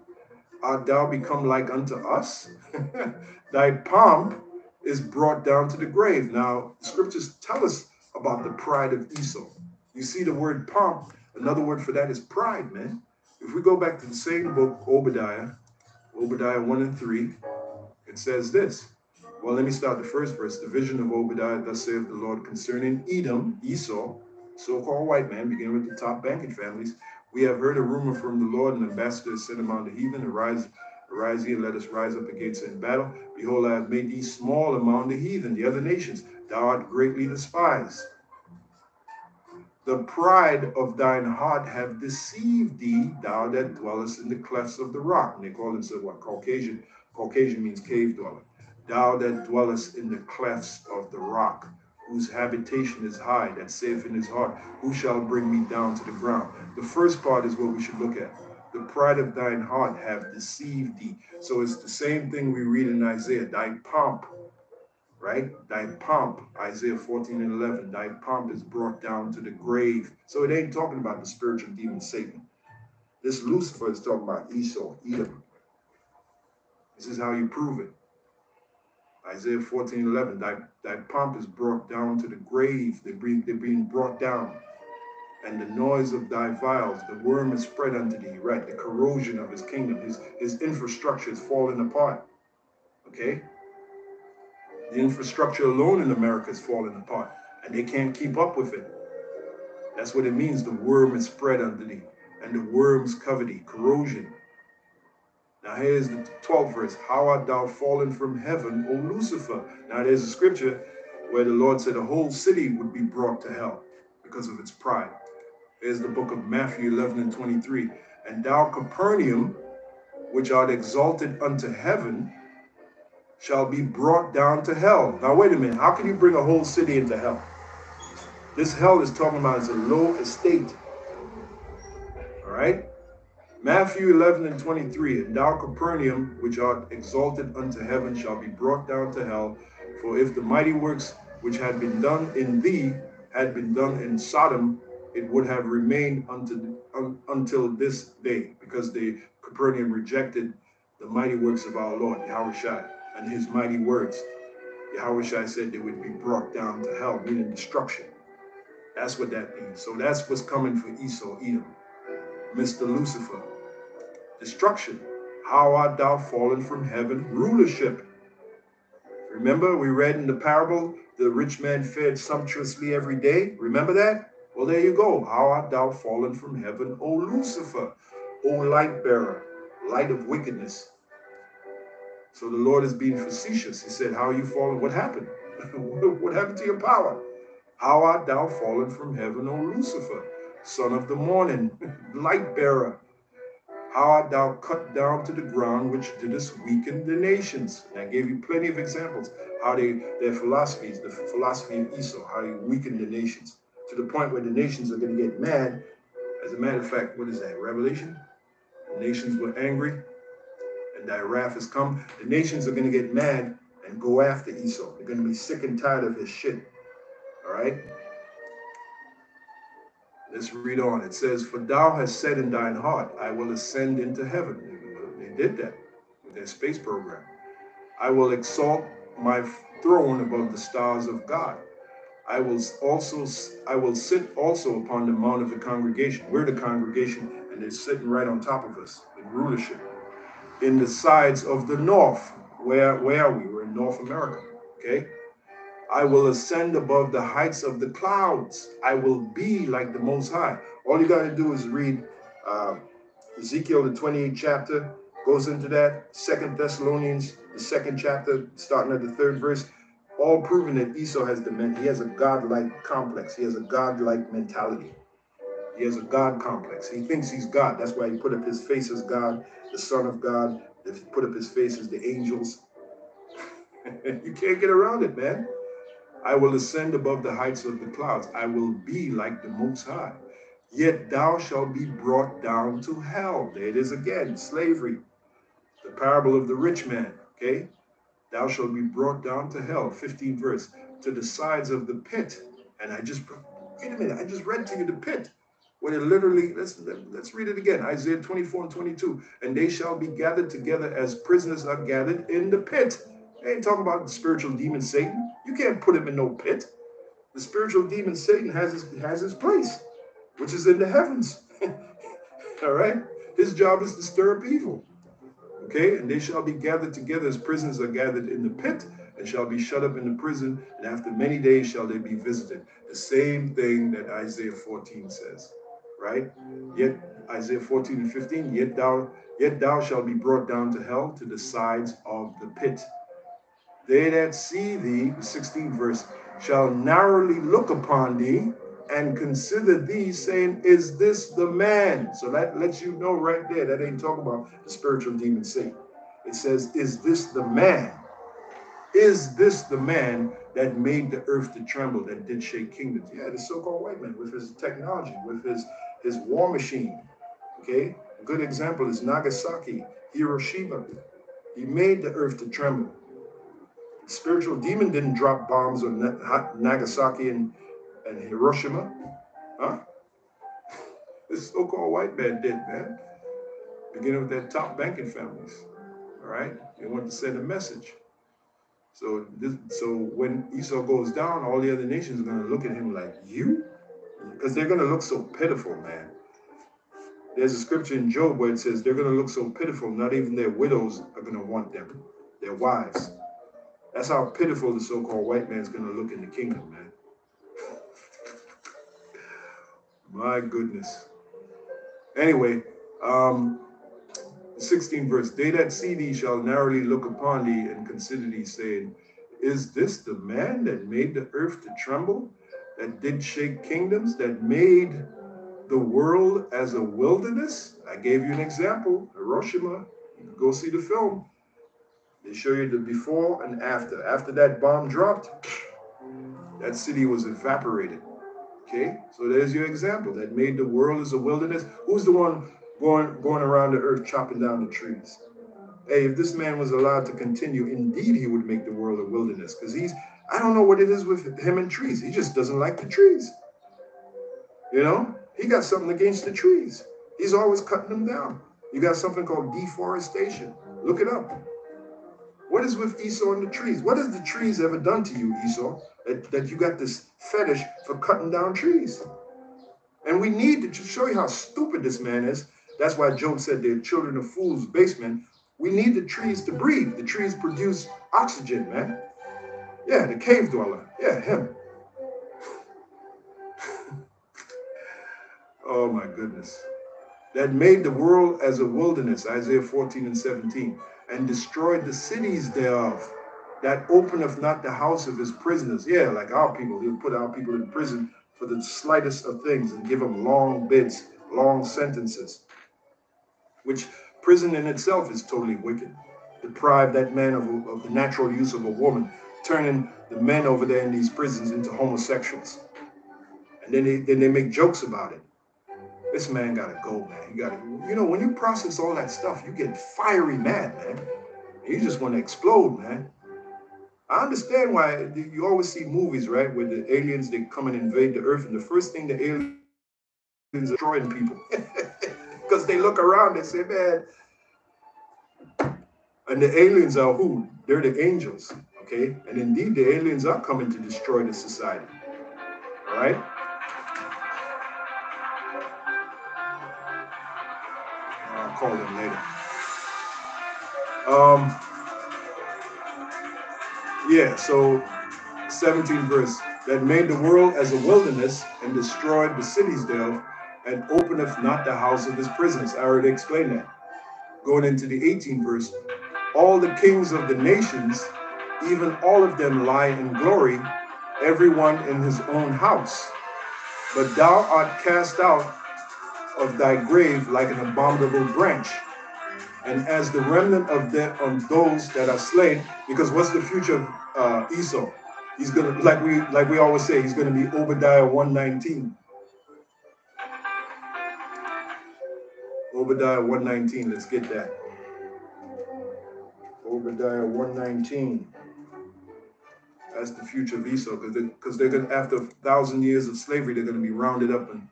art thou become like unto us? Thy pomp is brought down to the grave. Now, scriptures tell us about the pride of Esau. You see the word pomp, another word for that is pride, man. If we go back to the same book, Obadiah, Obadiah 1 and 3, it says this. Well, let me start the first verse. The vision of Obadiah, thus saith the Lord concerning Edom, Esau, so-called white man, beginning with the top banking families, we have heard a rumor from the Lord, and ambassadors sent among the heathen, arise, arise ye, and let us rise up against in battle. Behold, I have made thee small among the heathen, the other nations. Thou art greatly despised. The pride of thine heart have deceived thee, thou that dwellest in the clefts of the rock. And they call themselves what? Caucasian. Caucasian means cave dweller. Thou that dwellest in the clefts of the rock whose habitation is high, that saith in his heart, Who shall bring me down to the ground? The first part is what we should look at. The pride of thine heart have deceived thee. So it's the same thing we read in Isaiah. Thy pomp, right? Thy pomp, Isaiah 14 and 11, thy pomp is brought down to the grave. So it ain't talking about the spiritual demon Satan. This Lucifer is talking about Esau, Edom. This is how you prove it. Isaiah 14, 11, thy, thy pomp is brought down to the grave. They're being, they're being brought down. And the noise of thy viols, the worm is spread unto thee, right? The corrosion of his kingdom, his, his infrastructure is falling apart. Okay? The infrastructure alone in America is falling apart, and they can't keep up with it. That's what it means. The worm is spread unto thee, and the worms cover thee, corrosion. Now here's the 12th verse. How art thou fallen from heaven, O Lucifer? Now there's a scripture where the Lord said a whole city would be brought to hell because of its pride. There's the book of Matthew 11 and 23. And thou, Capernaum, which art exalted unto heaven, shall be brought down to hell. Now, wait a minute. How can you bring a whole city into hell? This hell is talking about is a low estate. All right? Matthew 11 and 23, And thou, Capernaum, which art exalted unto heaven, shall be brought down to hell. For if the mighty works which had been done in thee had been done in Sodom, it would have remained unto, un, until this day, because the Capernaum rejected the mighty works of our Lord, Yahweh and his mighty words. Yahweh said they would be brought down to hell, meaning destruction. That's what that means. So that's what's coming for Esau, Edom. Mr. Lucifer, destruction. How art thou fallen from heaven? Rulership. Remember, we read in the parable, the rich man fed sumptuously every day. Remember that? Well, there you go. How art thou fallen from heaven, O Lucifer, O light bearer, light of wickedness? So the Lord is being facetious. He said, How are you fallen? What happened? what happened to your power? How art thou fallen from heaven, O Lucifer, son of the morning, light bearer? How art thou cut down to the ground, which didst weaken the nations? And I gave you plenty of examples how they their philosophies, the philosophy of Esau, how he weakened the nations to the point where the nations are going to get mad. As a matter of fact, what is that? Revelation? The nations were angry, and thy wrath has come. The nations are going to get mad and go after Esau. They're going to be sick and tired of his shit. All right? Let's read on. It says, For thou hast said in thine heart, I will ascend into heaven. They did that with their space program. I will exalt my throne above the stars of God. I will also I will sit also upon the mount of the congregation. We're the congregation, and they're sitting right on top of us in rulership. In the sides of the north. Where where are we? We're in North America. Okay. I will ascend above the heights of the clouds. I will be like the Most High. All you got to do is read uh, Ezekiel, the 28th chapter, goes into that. Second Thessalonians, the second chapter, starting at the third verse, all proving that Esau has the he has a godlike complex. He has a godlike mentality. He has a God complex. He thinks he's God. That's why he put up his face as God, the Son of God. He put up his face as the angels. you can't get around it, man. I will ascend above the heights of the clouds. I will be like the Most High. Yet thou shalt be brought down to hell. There it is again, slavery. The parable of the rich man, okay? Thou shalt be brought down to hell, 15 verse, to the sides of the pit. And I just, wait a minute, I just read to you the pit. When it literally, let's, let's read it again, Isaiah 24 and 22. And they shall be gathered together as prisoners are gathered in the pit. I ain't talking about the spiritual demon Satan. You can't put him in no pit. The spiritual demon Satan has his, has his place, which is in the heavens. All right? His job is to stir up evil. Okay? And they shall be gathered together as prisoners are gathered in the pit and shall be shut up in the prison. And after many days shall they be visited. The same thing that Isaiah 14 says. Right? Yet Isaiah 14 and 15, yet thou, yet thou shalt be brought down to hell to the sides of the pit they that see thee, the 16th verse, shall narrowly look upon thee and consider thee, saying, Is this the man? So that lets you know right there. That ain't talking about the spiritual demon Satan. It says, Is this the man? Is this the man that made the earth to tremble, that did shake kingdoms? Yeah, the so-called white man with his technology, with his, his war machine. Okay? A good example is Nagasaki, Hiroshima. He made the earth to tremble spiritual demon didn't drop bombs on Nagasaki and, and Hiroshima. Huh? This so-called white man did, man. Beginning with that top banking families. All right? They want to send a message. So this, so when Esau goes down, all the other nations are going to look at him like, you? Because they're going to look so pitiful, man. There's a scripture in Job where it says they're going to look so pitiful, not even their widows are going to want them, their wives. That's how pitiful the so-called white man's going to look in the kingdom, man. My goodness. Anyway, um, 16 verse, they that see thee shall narrowly look upon thee and consider thee, saying, Is this the man that made the earth to tremble, that did shake kingdoms, that made the world as a wilderness? I gave you an example, Hiroshima. Go see the film. They show you the before and after. After that bomb dropped, that city was evaporated. Okay, so there's your example that made the world as a wilderness. Who's the one going going around the earth chopping down the trees? Hey, if this man was allowed to continue, indeed he would make the world a wilderness. Because he's, I don't know what it is with him and trees. He just doesn't like the trees. You know, he got something against the trees. He's always cutting them down. You got something called deforestation. Look it up. What is with Esau and the trees? What has the trees ever done to you, Esau, that, that you got this fetish for cutting down trees? And we need to show you how stupid this man is. That's why Job said they're children of fools, basement. We need the trees to breathe. The trees produce oxygen, man. Yeah, the cave dweller. Yeah, him. Oh my goodness. That made the world as a wilderness, Isaiah 14 and 17, and destroyed the cities thereof. That openeth not the house of his prisoners. Yeah, like our people. He'll put our people in prison for the slightest of things and give them long bids, long sentences. Which prison in itself is totally wicked. Deprive that man of, of the natural use of a woman, turning the men over there in these prisons into homosexuals. And then they, then they make jokes about it. This man gotta go, man. You gotta, you know, when you process all that stuff, you get fiery mad, man. You just want to explode, man. I understand why you always see movies, right, where the aliens they come and invade the earth, and the first thing the aliens are destroying people. Because they look around and say, man, and the aliens are who? They're the angels, okay? And indeed, the aliens are coming to destroy the society. All right? Call them later. Um, yeah, so 17 verse that made the world as a wilderness and destroyed the cities thereof and openeth not the house of his prisons. I already explained that. Going into the 18 verse, all the kings of the nations, even all of them lie in glory, everyone in his own house. But thou art cast out of thy grave like an abominable branch and as the remnant of them of those that are slain, because what's the future of uh, Esau? He's gonna like we like we always say, he's gonna be Obadiah 119. Obadiah 119, let's get that. Obadiah 119. That's the future of Esau, because they, cause they're gonna after a thousand years of slavery, they're gonna be rounded up and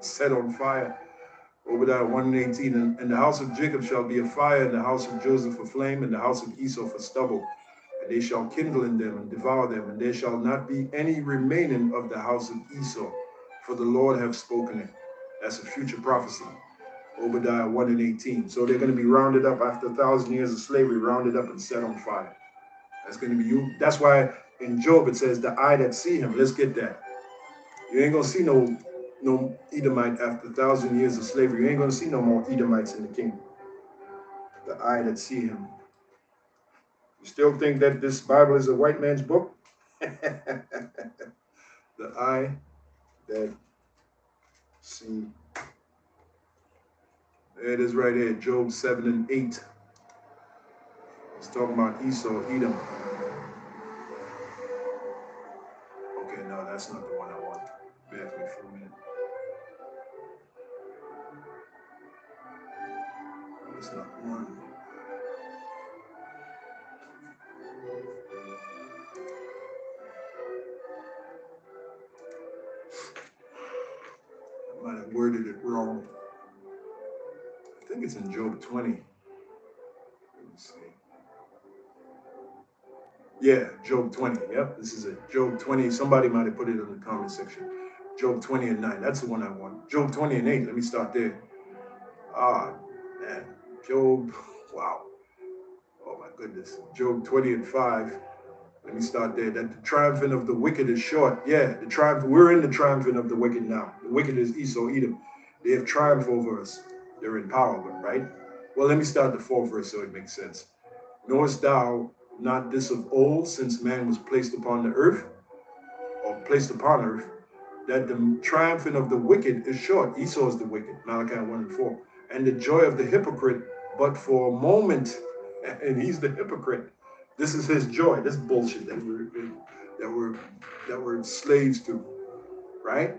set on fire. Obadiah 1 and 18, and, and the house of Jacob shall be a fire, and the house of Joseph a flame, and the house of Esau for stubble. And they shall kindle in them and devour them, and there shall not be any remaining of the house of Esau, for the Lord have spoken it. That's a future prophecy. Obadiah 1 and 18. So they're going to be rounded up after a thousand years of slavery, rounded up and set on fire. That's going to be you. That's why in Job it says, the eye that see him. Let's get that. You ain't going to see no no Edomite after a thousand years of slavery. You ain't going to see no more Edomites in the kingdom. The eye that see him. You still think that this Bible is a white man's book? the eye that see. It is right here, Job 7 and 8. It's talking about Esau, Edom. Okay, no, that's not the one I want. Bear with me for a minute. It's not one. I might have worded it wrong. I think it's in Job 20. Let me see. Yeah, Job 20. Yep, this is it. Job 20. Somebody might have put it in the comment section. Job 20 and 9. That's the one I want. Job 20 and 8. Let me start there. Ah. Job, wow. Oh my goodness. Job 20 and 5. Let me start there. That the triumphant of the wicked is short. Yeah, the triumph. We're in the triumphant of the wicked now. The wicked is Esau, Edom. They have triumphed over us. They're in power, right? Well, let me start the fourth verse so it makes sense. Knowest thou not this of old, since man was placed upon the earth, or placed upon earth, that the triumphing of the wicked is short. Esau is the wicked, Malachi 1 and 4. And the joy of the hypocrite but for a moment, and he's the hypocrite. This is his joy. This bullshit that we're that we're that we're slaves to, right?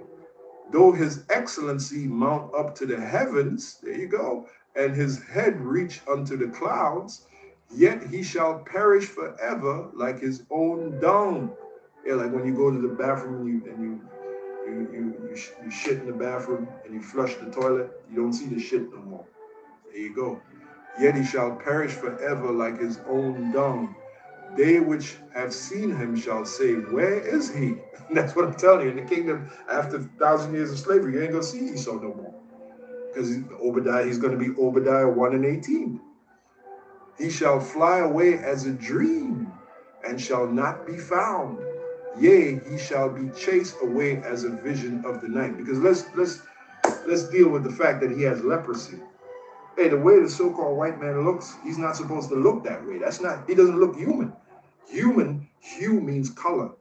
Though his excellency mount up to the heavens, there you go, and his head reach unto the clouds, yet he shall perish forever like his own dung. Yeah, like when you go to the bathroom and you and you you, you, you, you shit in the bathroom and you flush the toilet, you don't see the shit no more. There you go yet he shall perish forever like his own dung. They which have seen him shall say, Where is he? that's what I'm telling you. In the kingdom, after a thousand years of slavery, you ain't to see Esau no more. Because Obadiah, he's going to be Obadiah 1 and 18. He shall fly away as a dream and shall not be found. Yea, he shall be chased away as a vision of the night. Because let's let's let's deal with the fact that he has leprosy. Hey, the way the so-called white man looks, he's not supposed to look that way. That's not, he doesn't look human. Human, hue means color.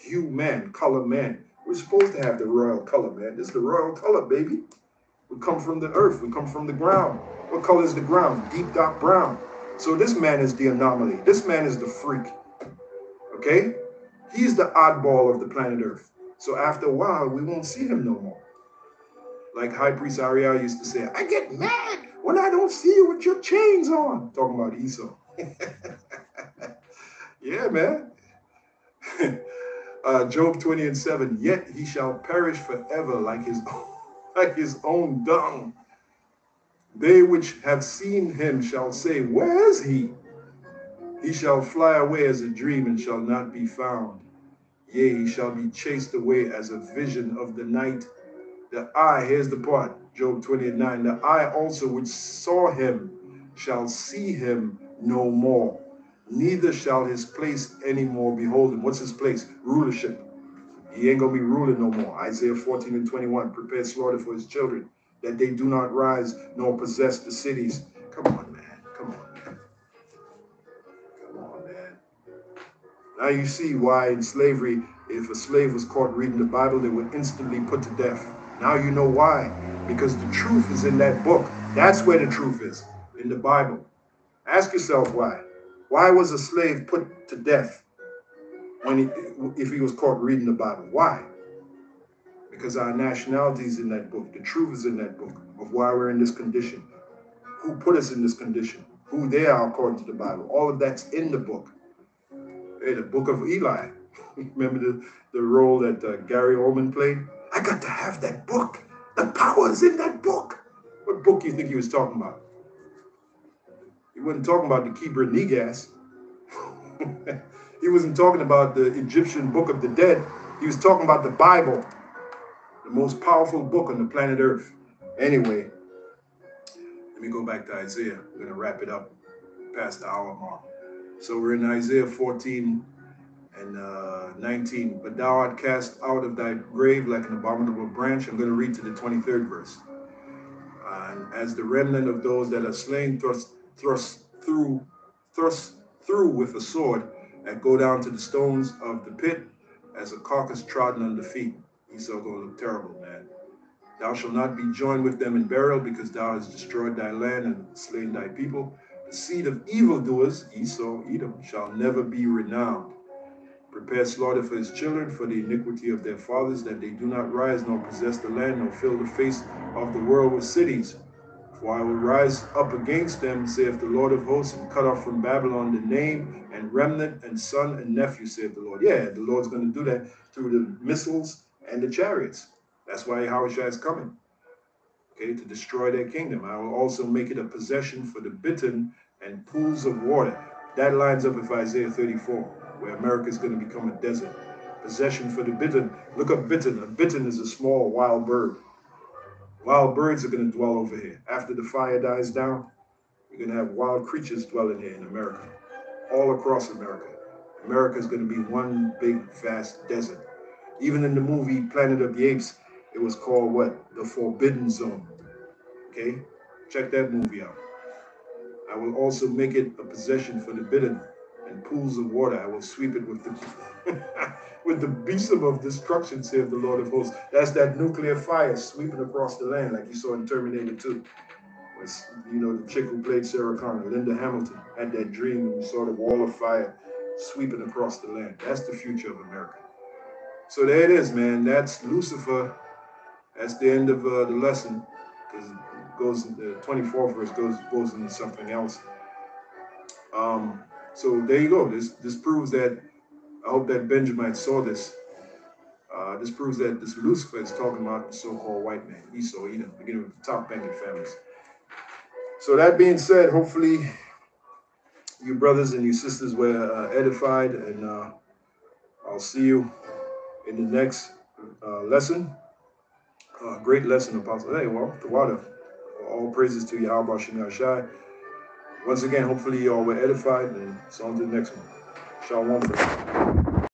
Hue man, color man. We're supposed to have the royal color, man. This is the royal color, baby. We come from the earth. We come from the ground. What color is the ground? Deep dark brown. So this man is the anomaly. This man is the freak. Okay? He's the oddball of the planet Earth. So after a while, we won't see him no more. Like High Priest Ariel used to say, I get mad when I don't see you with your chains on. Talking about Esau. yeah, man. uh, Job 20 and 7, yet he shall perish forever like his own, like his own dung. They which have seen him shall say, Where is he? He shall fly away as a dream and shall not be found. Yea, he shall be chased away as a vision of the night. The eye, here's the part, Job 29, the eye also which saw him shall see him no more. Neither shall his place any more behold him. What's his place? Rulership. He ain't gonna be ruling no more. Isaiah 14 and 21, prepare slaughter for his children, that they do not rise nor possess the cities. Come on, man. Come on, man. Come on, man. Now you see why in slavery, if a slave was caught reading the Bible, they were instantly put to death. Now you know why. Because the truth is in that book. That's where the truth is, in the Bible. Ask yourself why. Why was a slave put to death when he, if he was caught reading the Bible? Why? Because our nationality is in that book. The truth is in that book of why we're in this condition. Who put us in this condition? Who they are according to the Bible. All of that's in the book. Hey, the book of Eli. Remember the, the role that uh, Gary Oldman played? I got to have that book. The power is in that book. What book do you think he was talking about? He wasn't talking about the Kebra Nagast. he wasn't talking about the Egyptian book of the dead. He was talking about the Bible, the most powerful book on the planet Earth. Anyway, let me go back to Isaiah. We're going to wrap it up past the hour mark. So we're in Isaiah 14 and uh, 19. But thou art cast out of thy grave like an abominable branch. I'm going to read to the 23rd verse. And as the remnant of those that are slain thrust, thrust through, thrust through with a sword, and go down to the stones of the pit as a carcass trodden under feet. Esau gonna look terrible, man. Thou shalt not be joined with them in burial, because thou hast destroyed thy land and slain thy people. The seed of evildoers, Esau, Edom, shall never be renowned. Prepare slaughter for his children, for the iniquity of their fathers, that they do not rise nor possess the land, nor fill the face of the world with cities. For I will rise up against them, saith the Lord of hosts, and cut off from Babylon the name and remnant and son and nephew, saith the Lord. Yeah, the Lord's going to do that through the missiles and the chariots. That's why Yahushua is coming, okay, to destroy their kingdom. I will also make it a possession for the bitten and pools of water. That lines up with Isaiah 34, where America is going to become a desert. Possession for the bitten. Look up bitten. A bitten is a small wild bird. Wild birds are going to dwell over here. After the fire dies down, you're going to have wild creatures dwelling here in America, all across America. America is going to be one big, vast desert. Even in the movie Planet of the Apes, it was called what? The Forbidden Zone. Okay? Check that movie out. I will also make it a possession for the bidden and pools of water. I will sweep it with the with the besom of destruction, saith the Lord of hosts. That's that nuclear fire sweeping across the land, like you saw in Terminator 2. Was, you know, the chick who played Sarah Connor, Linda Hamilton, had that dream and you saw the wall of fire sweeping across the land. That's the future of America. So there it is, man. That's Lucifer. That's the end of uh, the lesson because it goes the 24th verse goes goes into something else. Um, so there you go. This this proves that I hope that Benjamin saw this. Uh, this proves that this Lucifer is talking about the so-called white man, Esau, Edom, beginning with the top banking families. So that being said, hopefully you brothers and you sisters were uh, edified, and uh, I'll see you in the next uh, lesson. Uh, great lesson, Apostle. Hey, well, the water. All praises to Yahweh Shem Shai. Once again, hopefully you all were edified, and so on to the next one. Shalom.